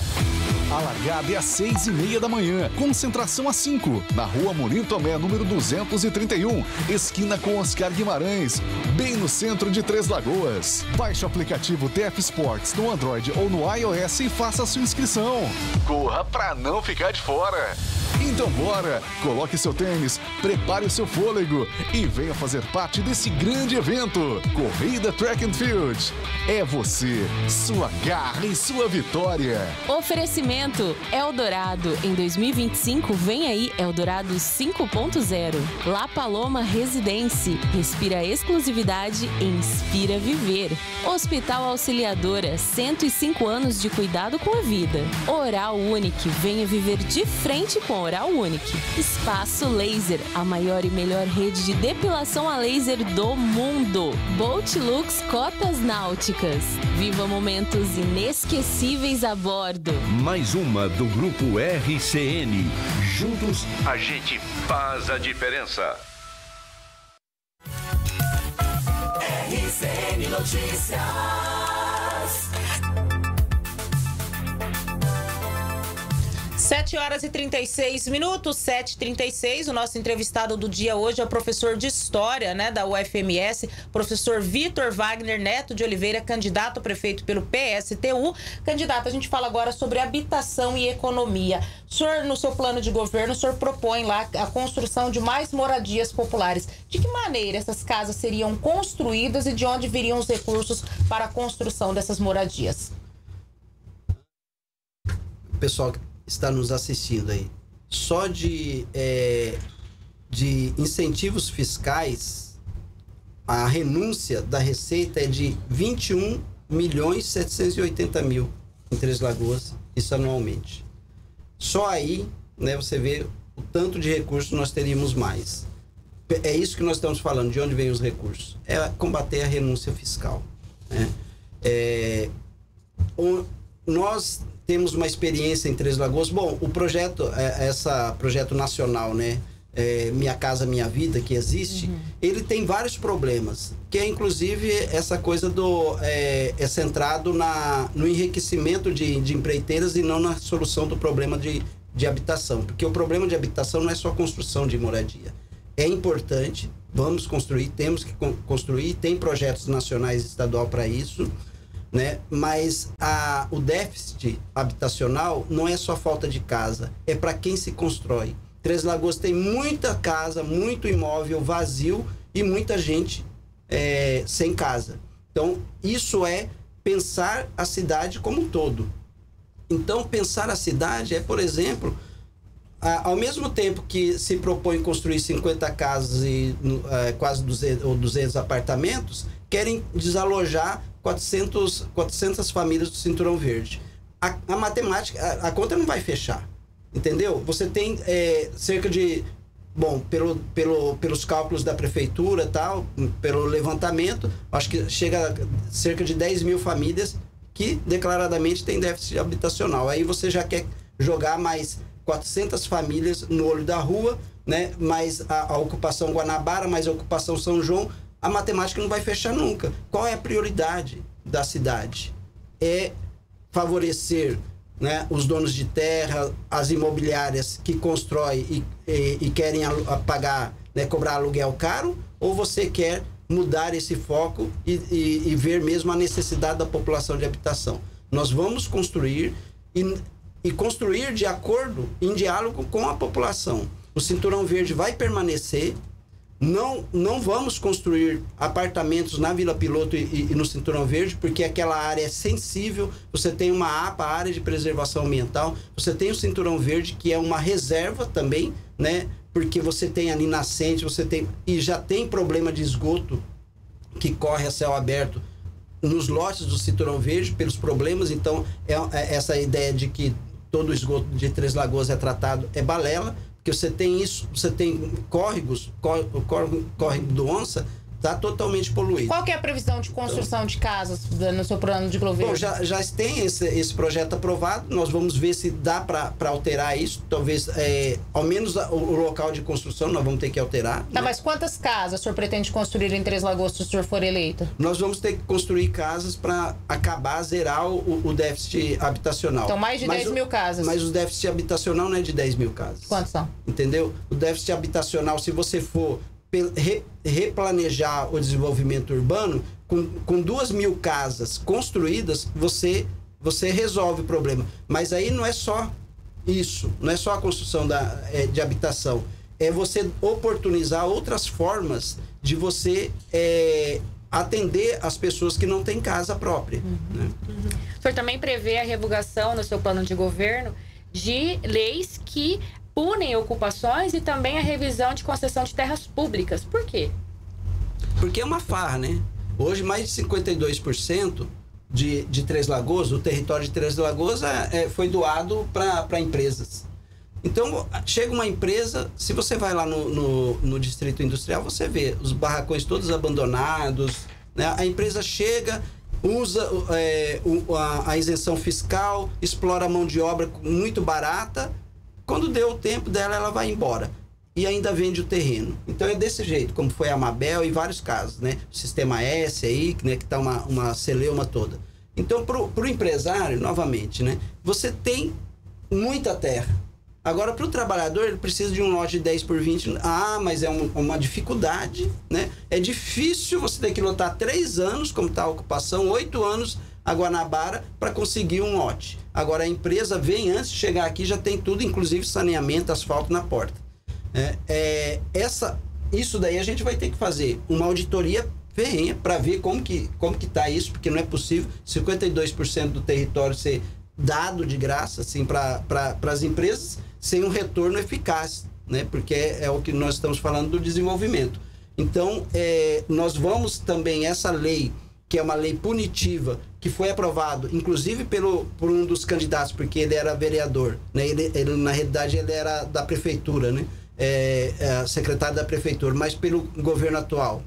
S18: A largada é às seis e meia da manhã, concentração às 5, na rua Morim Tomé, número 231, esquina com Oscar Guimarães, bem no centro de Três Lagoas. Baixe o aplicativo TF Sports no Android ou no iOS e faça sua inscrição. Corra pra não ficar de fora. Então bora, coloque seu tênis, prepare o seu fôlego e venha fazer parte desse grande evento. Corrida Track and Field. É você, sua garra e sua vitória.
S19: Oferecimento Eldorado. Em 2025 vem aí Eldorado 5.0. La Paloma Residência. Respira exclusividade e inspira viver. Hospital Auxiliadora. 105 anos de cuidado com a vida. Oral Unique. Venha viver de frente com Oral Unique. Espaço Laser. A maior e melhor rede de depilação a laser do mundo. Boat Lux Cotas Náuticas. Viva momentos inesquecíveis a bordo.
S30: Mais uma do Grupo RCN. Juntos a gente faz a diferença.
S2: RCN Notícias.
S3: 7 horas e 36 minutos, 7h36. O nosso entrevistado do dia hoje é o professor de História né, da UFMS, professor Vitor Wagner Neto de Oliveira, candidato a prefeito pelo PSTU. Candidato, a gente fala agora sobre habitação e economia. O senhor, no seu plano de governo, o senhor propõe lá a construção de mais moradias populares. De que maneira essas casas seriam construídas e de onde viriam os recursos para a construção dessas moradias?
S26: pessoal está nos assistindo aí, só de, é, de incentivos fiscais, a renúncia da receita é de 21 milhões 780 mil em Três Lagoas, isso anualmente. Só aí, né, você vê o tanto de recursos nós teríamos mais. É isso que nós estamos falando, de onde vem os recursos. É combater a renúncia fiscal. Né? É, nós temos uma experiência em Três Lagoas. Bom, o projeto, é, essa projeto nacional, né? é, Minha Casa Minha Vida, que existe, ele tem vários problemas. Que é inclusive essa coisa do. É, é centrado na, no enriquecimento de, de empreiteiras e não na solução do problema de, de habitação. Porque o problema de habitação não é só construção de moradia. É importante, vamos construir, temos que con- construir, tem projetos nacionais e estadual para isso né? Mas a, o déficit habitacional não é só falta de casa, é para quem se constrói. Três Lagoas tem muita casa, muito imóvel vazio e muita gente é, sem casa. Então, isso é pensar a cidade como um todo. Então, pensar a cidade é, por exemplo, a- ao mesmo tempo que se propõe construir 50 casas e eh, quase 200, ou 200 apartamentos, querem desalojar 400, 400 famílias do Cinturão Verde. A, a matemática, a, a conta não vai fechar. Entendeu? Você tem eh, cerca de. Bom, pelo, pelo, pelos cálculos da prefeitura tal, pelo levantamento, acho que chega a cerca de 10 mil famílias que declaradamente tem déficit habitacional. Aí você já quer jogar mais 400 famílias no olho da rua, né? mais a, a ocupação Guanabara, mais a ocupação São João, a matemática não vai fechar nunca. Qual é a prioridade da cidade? É favorecer né, os donos de terra, as imobiliárias que constroem e, e, e querem pagar, né, cobrar aluguel caro, ou você quer mudar esse foco e, e- e ver mesmo a necessidade da população de habitação? Nós vamos construir e, e construir de acordo, em diálogo com a população. O Cinturão Verde vai permanecer, não, não vamos construir apartamentos na Vila Piloto e, e- no Cinturão Verde, porque aquela área é sensível. Você tem uma APA, área de preservação ambiental. Você tem o Cinturão Verde, que é uma reserva também, né? Porque você tem ali nascente, você tem. E já tem problema de esgoto que corre a céu aberto nos lotes do Cinturão Verde pelos problemas. Então, é, é essa ideia de que todo o esgoto de Três Lagoas é tratado é balela, porque você tem isso, você tem córregos, córrego, córrego, córrego do Onça, Está totalmente poluído.
S3: Qual que é a previsão de construção de casas no seu plano de governo?
S26: Bom, já, já tem esse, esse projeto aprovado. Nós vamos ver se dá para alterar isso. Talvez, é, ao menos o, o, local de construção, nós vamos ter que alterar.
S3: Tá, né? mas quantas casas o senhor pretende construir em Três Lagoas se o senhor for eleito?
S26: Nós vamos ter que construir casas para acabar, zerar o, o, déficit habitacional.
S3: Então, mais de mas 10 mil casas.
S26: Mas o déficit habitacional não é de 10 mil casas.
S3: Quantos são?
S26: Entendeu? O déficit habitacional, se você for replanejar o desenvolvimento urbano, com, com duas mil casas construídas, você, você resolve o problema. Mas aí não é só isso, não é só a construção da, é, de habitação, é você oportunizar outras formas de você é, atender as pessoas que não têm casa própria. Uhum. Né?
S24: Uhum. O senhor também prevê a revogação no seu plano de governo de leis que punem ocupações e também a revisão de concessão de terras públicas. Por quê?
S26: Porque é uma farra, né? Hoje, mais de 52% de, de Três Lagoas, o território de Três Lagoas é, é, foi doado para empresas. Então, chega uma empresa, se você vai lá no, no, no, distrito industrial, você vê os barracões todos abandonados. Né? A empresa chega, usa é, a, a isenção fiscal, explora a mão de obra muito barata quando deu o tempo dela, ela vai embora. E ainda vende o terreno. Então é desse jeito, como foi a Mabel e vários casos, né? O sistema S aí, né, que tá uma, uma celeuma toda. Então, para o empresário, novamente, né? Você tem muita terra. Agora, para o trabalhador, ele precisa de um lote de 10 por 20. Ah, mas é um, uma dificuldade, né? É difícil você ter que lotar três anos, como está a ocupação, oito anos a Guanabara para conseguir um lote. Agora a empresa vem antes de chegar aqui já tem tudo, inclusive saneamento, asfalto na porta. É, é, essa, isso daí a gente vai ter que fazer uma auditoria ferrenha para ver como que como que está isso, porque não é possível 52% do território ser dado de graça assim para as empresas sem um retorno eficaz, né? Porque é, é, o que nós estamos falando do desenvolvimento. Então, é, nós vamos também essa lei que é uma lei punitiva, que foi aprovado, inclusive pelo, por um dos candidatos, porque ele era vereador, né? Ele, ele na realidade, ele era da prefeitura, né? É, é, secretário da prefeitura, mas pelo governo atual,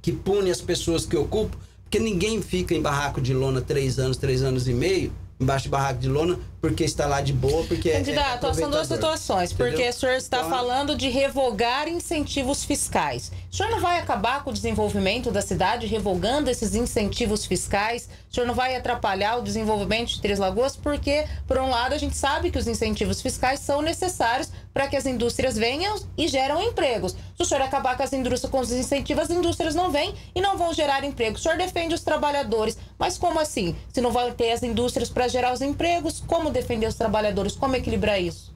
S26: que pune as pessoas que ocupam, porque ninguém fica em barraco de lona três anos, três anos e meio, embaixo de barraco de lona porque está lá de boa, porque
S3: é Candidato, é são duas situações, entendeu? porque o senhor está então, falando de revogar incentivos fiscais. O senhor não vai acabar com o desenvolvimento da cidade revogando esses incentivos fiscais? O senhor não vai atrapalhar o desenvolvimento de Três Lagoas? Porque, por um lado, a gente sabe que os incentivos fiscais são necessários para que as indústrias venham e geram empregos. Se o senhor acabar com as indústrias, com os incentivos, as indústrias não vêm e não vão gerar emprego. O senhor defende os trabalhadores, mas como assim? Se não vai ter as indústrias para gerar os empregos, como defender os trabalhadores? Como equilibrar isso?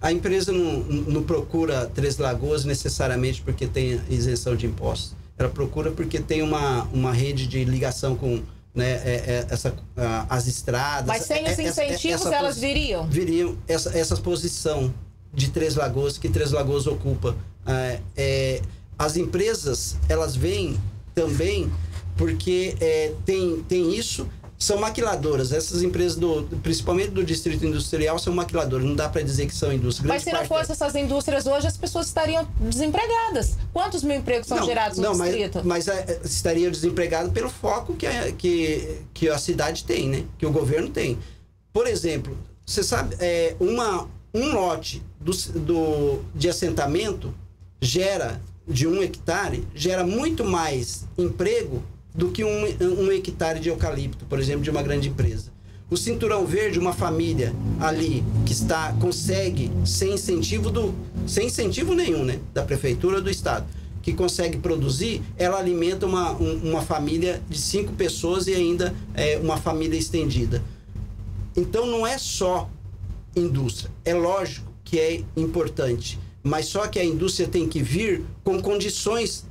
S26: A empresa não, não procura Três Lagoas necessariamente porque tem isenção de impostos. Ela procura porque tem uma, uma rede de ligação com né, é, é, essa, as estradas.
S3: Mas sem os incentivos essa, elas viriam?
S26: Viriam essa, essa posição de Três Lagoas que Três Lagoas ocupa. É, é, as empresas elas vêm também porque é, tem, tem isso são maquiladoras. Essas empresas, do, principalmente do distrito industrial, são maquiladoras. Não dá para dizer que são indústrias.
S3: Mas se não fossem essas indústrias hoje, as pessoas estariam desempregadas. Quantos mil empregos são
S26: não,
S3: gerados no
S26: não,
S3: distrito?
S26: Mas, mas é, estariam desempregados pelo foco que a, que, que a cidade tem, né? Que o governo tem. Por exemplo, você sabe, é, uma, um lote do, do, de assentamento gera, de um hectare, gera muito mais emprego do que um, um hectare de eucalipto, por exemplo, de uma grande empresa. O cinturão verde, uma família ali que está consegue sem incentivo do sem incentivo nenhum, né, da prefeitura do estado, que consegue produzir, ela alimenta uma, um, uma família de cinco pessoas e ainda é, uma família estendida. Então não é só indústria, é lógico que é importante, mas só que a indústria tem que vir com condições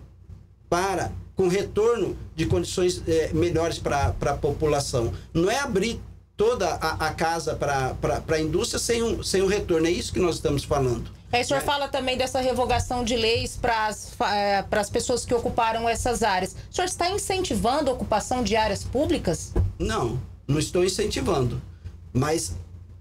S26: para com retorno de condições é, melhores para a população. Não é abrir toda a, a casa para a indústria sem um, sem um retorno. É isso que nós estamos falando.
S3: É, o senhor é. fala também dessa revogação de leis para as pessoas que ocuparam essas áreas. O senhor está incentivando a ocupação de áreas públicas?
S26: Não, não estou incentivando. Mas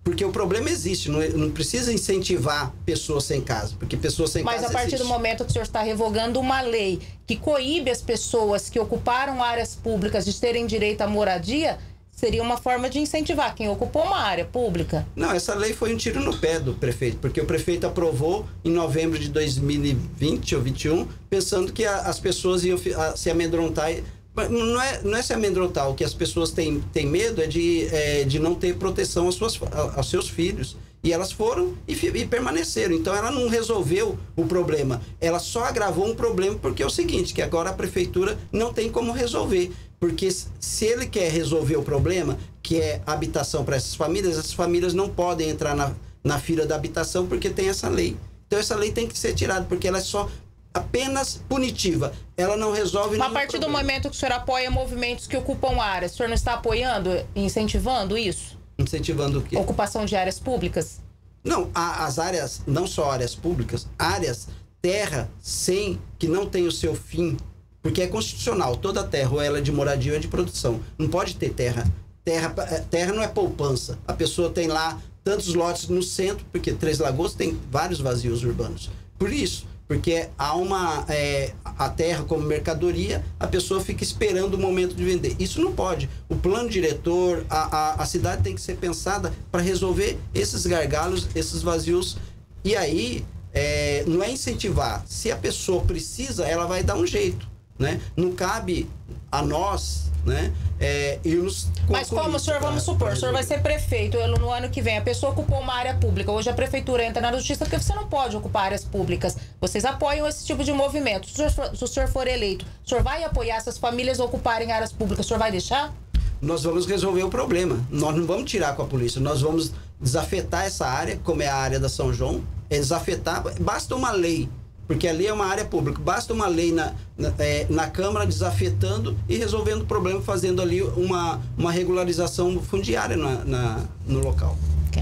S26: porque o problema existe, não, não precisa incentivar pessoas sem casa, porque pessoas sem
S3: Mas
S26: casa
S3: a partir
S26: existe.
S3: do momento que o senhor está revogando uma lei que coíbe as pessoas que ocuparam áreas públicas de terem direito à moradia, seria uma forma de incentivar quem ocupou uma área pública.
S26: Não, essa lei foi um tiro no pé do prefeito, porque o prefeito aprovou em novembro de 2020 ou 21, pensando que a- as pessoas iam a- se amedrontar. Não é, não é se amedrontar, o que as pessoas têm, têm medo é de, é, de não ter proteção aos, suas, aos seus filhos. E elas foram e, e permaneceram. Então ela não resolveu o problema. Ela só agravou um problema porque é o seguinte, que agora a prefeitura não tem como resolver. Porque se ele quer resolver o problema, que é habitação para essas famílias, essas famílias não podem entrar na, na fila da habitação porque tem essa lei. Então essa lei tem que ser tirada, porque ela é só apenas punitiva. Ela não resolve
S3: Mas a partir do
S26: problema.
S3: momento que o senhor apoia movimentos que ocupam áreas, o senhor não está apoiando, incentivando isso?
S26: Incentivando o quê?
S3: Ocupação de áreas públicas?
S26: Não, as áreas, não só áreas públicas, áreas, terra sem, que não tem o seu fim, porque é constitucional, toda terra, ou ela é de moradia ou é de produção. Não pode ter terra. Terra, eh, terra não é poupança. A pessoa tem lá tantos lotes no centro, porque Três Lagoas tem vários vazios urbanos. Por isso, porque há uma. eh, a terra como mercadoria, a pessoa fica esperando o momento de vender. Isso não pode. O plano diretor, a, a, a cidade tem que ser pensada para resolver esses gargalos, esses vazios. E aí, eh, não é incentivar. Se a pessoa precisa, ela vai dar um jeito. Né? Não cabe a nós né, é, a
S3: Mas como o senhor,
S26: pra-
S3: vamos supor,
S26: pra
S3: o senhor vai ser prefeito no ano que vem, a pessoa ocupou uma área pública, hoje a prefeitura entra na justiça porque você não pode ocupar áreas públicas. Vocês apoiam esse tipo de movimento. Se o senhor for, se o senhor for eleito, o senhor vai apoiar essas famílias ocuparem áreas públicas, o senhor vai deixar?
S26: nós vamos resolver o problema. Nós não vamos tirar com a polícia, nós vamos desafetar essa área, como é a área da São João, é desafetar, basta uma lei, porque ali é uma área pública, basta uma lei na, na, é, na Câmara desafetando e resolvendo o problema, fazendo ali uma, uma regularização fundiária na, na- no local.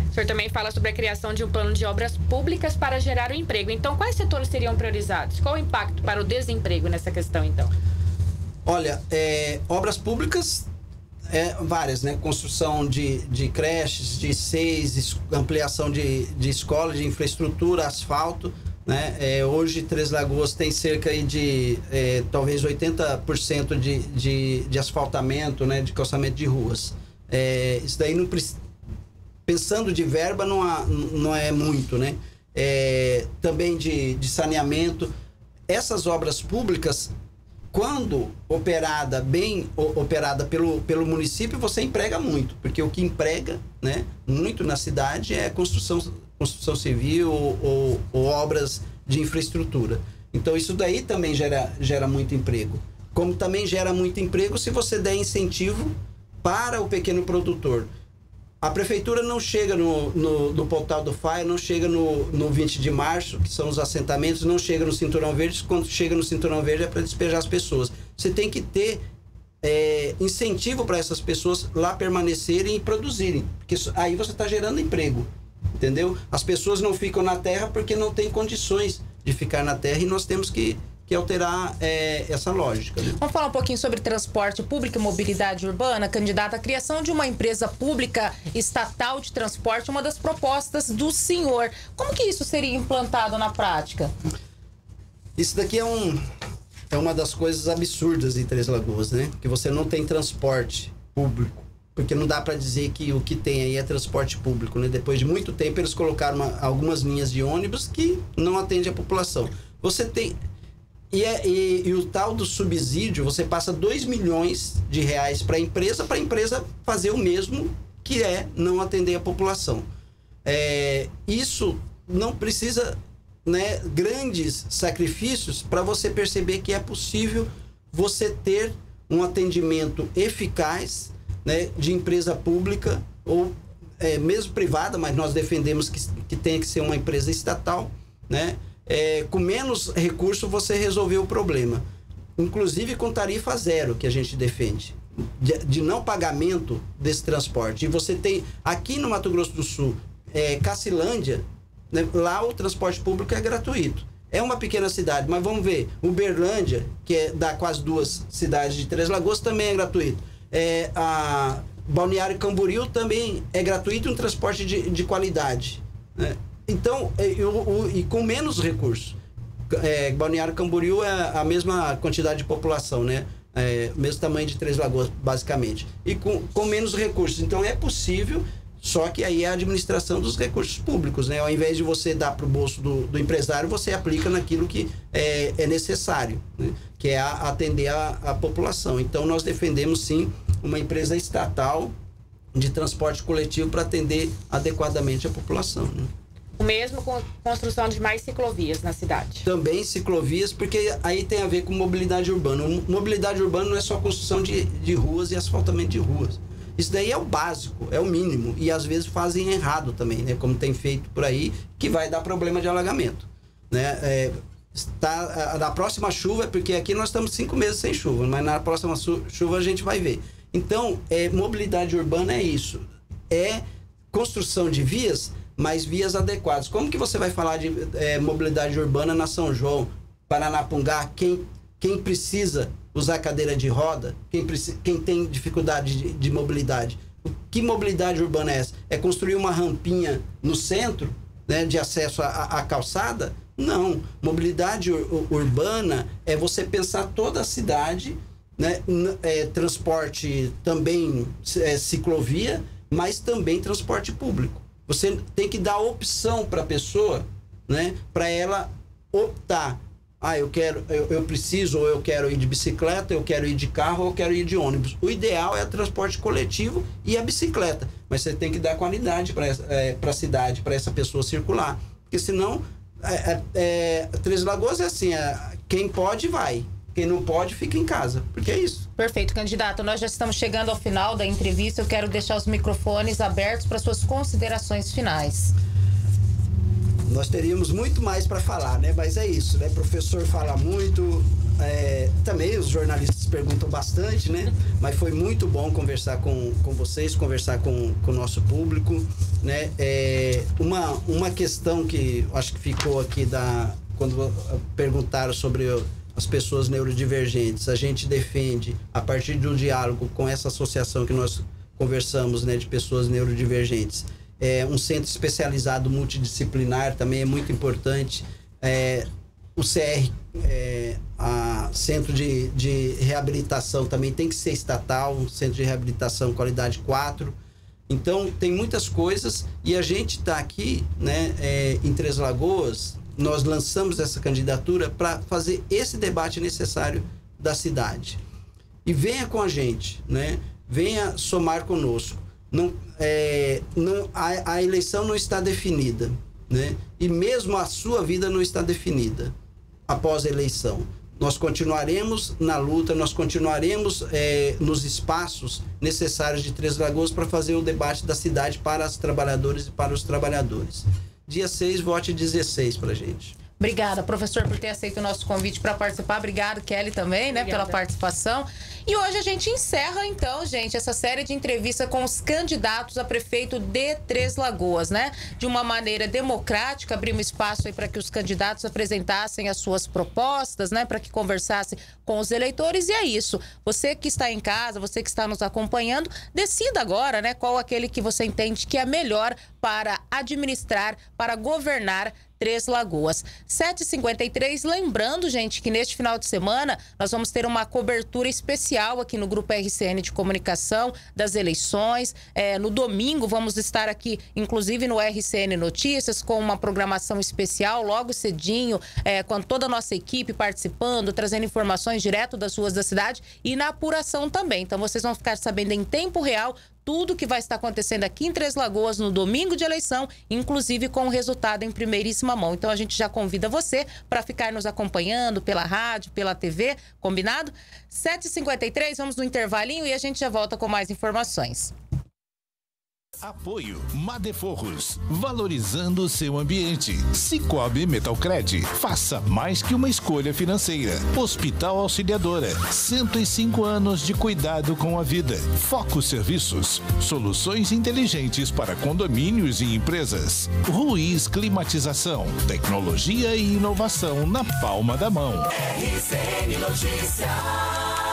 S24: O senhor também fala sobre a criação de um plano de obras públicas para gerar o emprego. Então, quais setores seriam priorizados? Qual o impacto para o desemprego nessa questão, então?
S26: Olha, é, obras públicas, é, várias, né? Construção de, de creches, de seis, ampliação de, de escola, de infraestrutura, asfalto. Né? É, hoje, Três Lagoas tem cerca de é, talvez 80% de, de, de asfaltamento, né? de calçamento de ruas. É, isso daí não pensando de verba não, há- não é muito, né? É, também de, de saneamento. Essas obras públicas, quando operada bem operada pelo, pelo município, você emprega muito, porque o que emprega, né, muito na cidade é construção, construção civil ou, ou- ou obras de infraestrutura. Então isso daí também gera, gera muito emprego. Como também gera muito emprego se você der incentivo para o pequeno produtor. A prefeitura não chega no, no, no portal do FAI, não chega no, no 20 de março, que são os assentamentos, não chega no Cinturão Verde. Quando chega no Cinturão Verde é para despejar as pessoas. Você tem que ter é, incentivo para essas pessoas lá permanecerem e produzirem. Porque aí você está gerando emprego. Entendeu? As pessoas não ficam na terra porque não têm condições de ficar na terra e nós temos que, que alterar é, essa lógica. né?
S3: Vamos falar um pouquinho sobre transporte público e mobilidade urbana. Candidata, a criação de uma empresa pública estatal de transporte, uma das propostas do senhor. Como que isso seria implantado na prática?
S26: Isso daqui é um é uma das coisas absurdas em Três Lagoas, né? Que você não tem transporte público. Porque não dá para dizer que o que tem aí é transporte público, né? Depois de muito tempo eles colocaram uma- algumas linhas de ônibus que não atendem a população. Você tem e, é- e- e o tal do subsídio, você passa 2 milhões de reais para a empresa, para a empresa fazer o mesmo que é não atender a população. É, isso não precisa né, grandes sacrifícios para você perceber que é possível você ter um atendimento eficaz né, de empresa pública ou é, mesmo privada, mas nós defendemos que, que tenha que ser uma empresa estatal, né? É, com menos recurso você resolveu o problema. Inclusive com tarifa zero que a gente defende. De, de não pagamento desse transporte. E você tem aqui no Mato Grosso do Sul, é, Cacilândia, né, lá o transporte público é gratuito. É uma pequena cidade, mas vamos ver, Uberlândia, que é, dá quase duas cidades de Três Lagoas, também é gratuito. É, a Balneário Camboriú também é gratuito um transporte de, de qualidade. Né? Então, é, eu, e com menos recursos. É, Balneário Camboriú é a mesma quantidade de população, né? É, mesmo tamanho de Três Lagoas, basicamente. E com, com menos recursos. Então, é possível só que aí é a administração dos recursos públicos, né? Ao invés de você dar para o bolso do, do, empresário, você aplica naquilo que é, é necessário, né? que é a, atender a, a, população. Então, nós defendemos sim uma empresa estatal de transporte coletivo para atender adequadamente a população. Né?
S24: O mesmo com construção de mais ciclovias na cidade.
S26: Também ciclovias, porque aí tem a ver com mobilidade urbana. Mobilidade urbana não é só construção de, de ruas e asfaltamento de ruas isso daí é o básico, é o mínimo. E às vezes fazem errado também, né? Como tem feito por aí, que vai dar problema de alagamento. Né? É, está, na próxima chuva, porque aqui nós estamos cinco meses sem chuva, mas na próxima chuva a gente vai ver. Então, é, mobilidade urbana é isso. É construção de vias, mas vias adequadas. Como que você vai falar de é, mobilidade urbana na São João, Paranapungá, quem, quem precisa usar cadeira de roda, quem, quem tem dificuldade de, de mobilidade. Que mobilidade urbana é essa? É construir uma rampinha no centro, né, de acesso à calçada? Não. Mobilidade ur urbana é você pensar toda a cidade, né, é, transporte também é, ciclovia, mas também transporte público. Você tem que dar opção para a pessoa, né, para ela optar ah, eu quero, eu, eu, preciso, ou eu quero ir de bicicleta, eu quero ir de carro, ou eu quero ir de ônibus. O ideal é o transporte coletivo e a bicicleta. Mas você tem que dar qualidade para é, a cidade, para essa pessoa circular. Porque senão, é, é, é, Três Lagoas é assim: é, quem pode, vai. Quem não pode, fica em casa. Porque é isso.
S3: Perfeito, candidato. Nós já estamos chegando ao final da entrevista. Eu quero deixar os microfones abertos para suas considerações finais
S26: nós teríamos muito mais para falar, né? Mas é isso, né? O professor fala muito, é, também os jornalistas perguntam bastante, né? Mas foi muito bom conversar com, com vocês, conversar com, com o nosso público, né? É, uma, uma questão que acho que ficou aqui da quando perguntaram sobre as pessoas neurodivergentes, a gente defende a partir do diálogo com essa associação que nós conversamos, né, de pessoas neurodivergentes é, um centro especializado multidisciplinar também é muito importante. É, o CR, é, a centro de, de reabilitação também tem que ser estatal, um centro de reabilitação qualidade 4. Então, tem muitas coisas e a gente está aqui né, é, em Três Lagoas, nós lançamos essa candidatura para fazer esse debate necessário da cidade. E venha com a gente, né? venha somar conosco não, é, não, a, a eleição não está definida, né? E mesmo a sua vida não está definida após a eleição. Nós continuaremos na luta, nós continuaremos é, nos espaços necessários de Três Lagoas para fazer o debate da cidade para os trabalhadores e para os trabalhadores. Dia 6, vote 16 para gente.
S3: Obrigada, professor, por ter aceito o nosso convite para participar. Obrigado, Kelly, também, né, pela participação. E hoje a gente encerra, então, gente, essa série de entrevistas com os candidatos a prefeito de Três Lagoas, né? De uma maneira democrática, abrimos espaço aí para que os candidatos apresentassem as suas propostas, né? Para que conversassem com os eleitores. E é isso. Você que está em casa, você que está nos acompanhando, decida agora, né? Qual aquele que você entende que é melhor para administrar, para governar Três Lagoas. 7h53, lembrando, gente, que neste final de semana nós vamos ter uma cobertura especial aqui no Grupo RCN de Comunicação das eleições. É, no domingo vamos estar aqui, inclusive no RCN Notícias, com uma programação especial, logo cedinho, é, com toda a nossa equipe participando, trazendo informações direto das ruas da cidade e na apuração também. Então vocês vão ficar sabendo em tempo real tudo que vai estar acontecendo aqui em Três Lagoas no domingo de eleição, inclusive com o resultado em primeiríssima mão. Então a gente já convida você para ficar nos acompanhando pela rádio, pela TV, combinado? 7h53, vamos no intervalinho e a gente já volta com mais informações.
S29: Apoio Madeforros, valorizando o seu ambiente. Cicobi Metalcred, faça mais que uma escolha financeira. Hospital Auxiliadora, 105 anos de cuidado com a vida. Foco Serviços, soluções inteligentes para condomínios e empresas. Ruiz Climatização, tecnologia e inovação na palma da mão.
S2: RCN Notícias.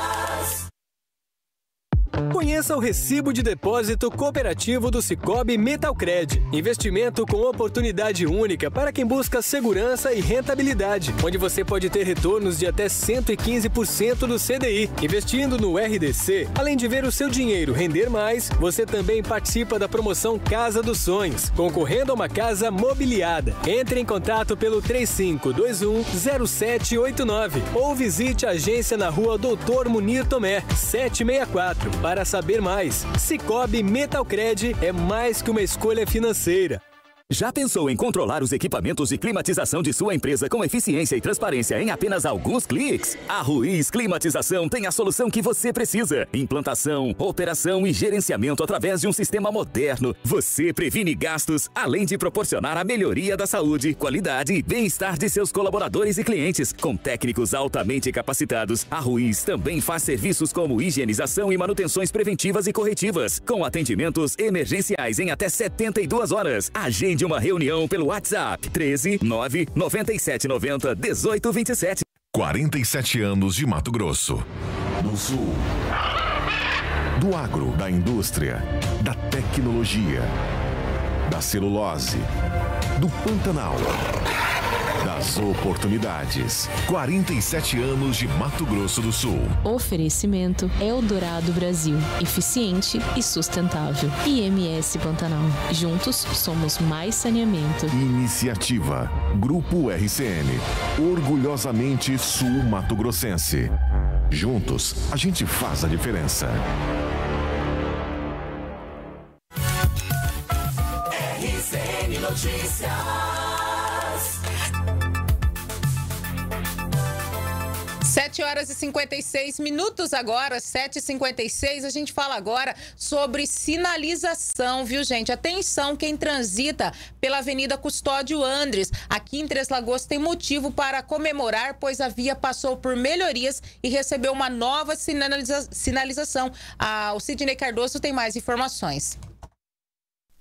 S31: Conheça o recibo de depósito cooperativo do Cicobi Metalcred. Investimento com oportunidade única para quem busca segurança e rentabilidade, onde você pode ter retornos de até 115% do CDI. Investindo no RDC, além de ver o seu dinheiro render mais, você também participa da promoção Casa dos Sonhos, concorrendo a uma casa mobiliada. Entre em contato pelo 3521 0789 ou visite a agência na rua Doutor Munir Tomé, 764. Para saber mais, Cicobi Metalcred é mais que uma escolha financeira.
S32: Já pensou em controlar os equipamentos de climatização de sua empresa com eficiência e transparência em apenas alguns cliques? A Ruiz Climatização tem a solução que você precisa. Implantação, operação e gerenciamento através de um sistema moderno. Você previne gastos, além de proporcionar a melhoria da saúde, qualidade e bem-estar de seus colaboradores e clientes. Com técnicos altamente capacitados, a Ruiz também faz serviços como higienização e manutenções preventivas e corretivas, com atendimentos emergenciais em até 72 horas. Agende uma reunião pelo WhatsApp 13 9 97 90 18 27.
S16: 47 anos de Mato Grosso. Do Sul. Do agro, da indústria, da tecnologia, da celulose, do Pantanal. Das oportunidades. 47 anos de Mato Grosso do Sul.
S19: Oferecimento Eldorado Brasil. Eficiente e sustentável. IMS Pantanal. Juntos somos mais saneamento.
S16: Iniciativa. Grupo RCN. Orgulhosamente Sul Mato Grossense. Juntos, a gente faz a diferença.
S33: RCN Notícias.
S3: Sete horas e 56 minutos agora, 7h56. A gente fala agora sobre sinalização, viu, gente? Atenção, quem transita pela Avenida Custódio Andres, aqui em Três Lagoas, tem motivo para comemorar, pois a via passou por melhorias e recebeu uma nova sinaliza sinalização. Ah, o Sidney Cardoso tem mais informações.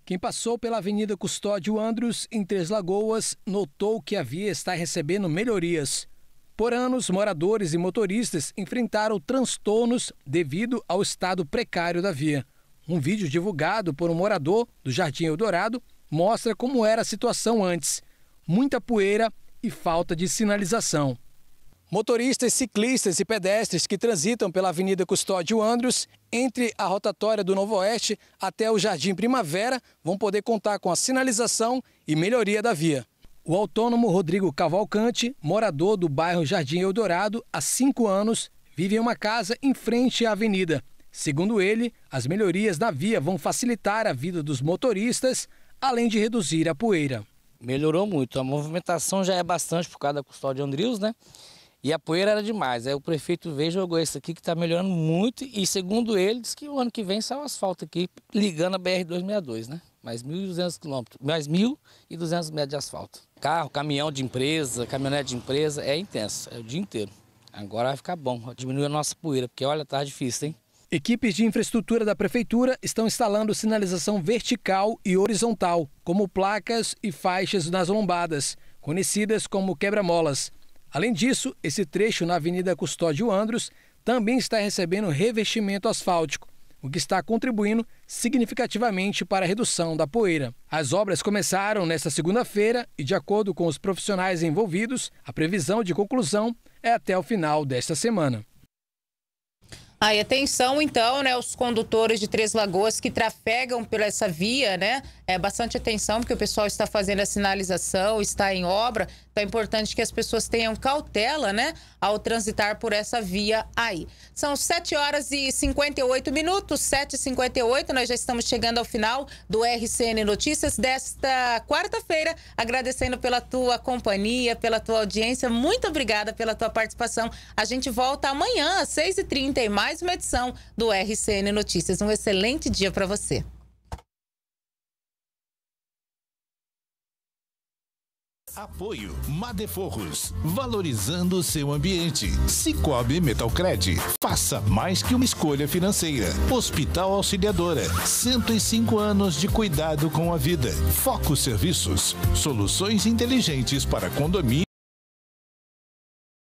S6: Quem passou pela Avenida Custódio Andros, em Três Lagoas, notou que a via está recebendo melhorias. Por anos, moradores e motoristas enfrentaram transtornos devido ao estado precário da via. Um vídeo divulgado por um morador do Jardim Eldorado mostra como era a situação antes: muita poeira e falta de sinalização. Motoristas, ciclistas e pedestres que transitam pela Avenida Custódio Andros, entre a rotatória do Novo Oeste até o Jardim Primavera, vão poder contar com a sinalização e melhoria da via. O autônomo Rodrigo Cavalcante, morador do bairro Jardim Eldorado há cinco anos, vive em uma casa em frente à avenida. Segundo ele, as melhorias na via vão facilitar a vida dos motoristas, além de reduzir a poeira.
S34: Melhorou muito. A movimentação já é bastante por causa da custódia Andrius, né? E a poeira era demais. Aí o prefeito veio e jogou isso aqui que está melhorando muito. E segundo ele, diz que o ano que vem sai o asfalto aqui, ligando a BR-262, né? Mais 1.200 quilômetros, mais 1.200 metros de asfalto. Carro, caminhão de empresa, caminhonete de empresa, é intenso, é o dia inteiro. Agora vai ficar bom, diminuir a nossa poeira, porque olha, tá difícil, hein?
S6: Equipes de infraestrutura da prefeitura estão instalando sinalização vertical e horizontal, como placas e faixas nas lombadas, conhecidas como quebra-molas. Além disso, esse trecho na Avenida Custódio Andros também está recebendo revestimento asfáltico, o que está contribuindo significativamente para a redução da poeira. As obras começaram nesta segunda-feira e, de acordo com os profissionais envolvidos, a previsão de conclusão é até o final desta semana.
S3: Aí, atenção, então, né, os condutores de Três Lagoas que trafegam por essa via, né? É bastante atenção, porque o pessoal está fazendo a sinalização, está em obra. Então é importante que as pessoas tenham cautela, né, ao transitar por essa via aí. São 7 horas e 58 minutos, 7h58. Nós já estamos chegando ao final do RCN Notícias desta quarta-feira. Agradecendo pela tua companhia, pela tua audiência. Muito obrigada pela tua participação. A gente volta amanhã às 6h30 em mais uma edição do RCN Notícias. Um excelente dia para você.
S8: Apoio Madeforros, valorizando o seu ambiente. Cicobi Metalcred, faça mais que uma escolha financeira. Hospital Auxiliadora, 105 anos de cuidado com a vida. Foco Serviços, soluções inteligentes para condomínio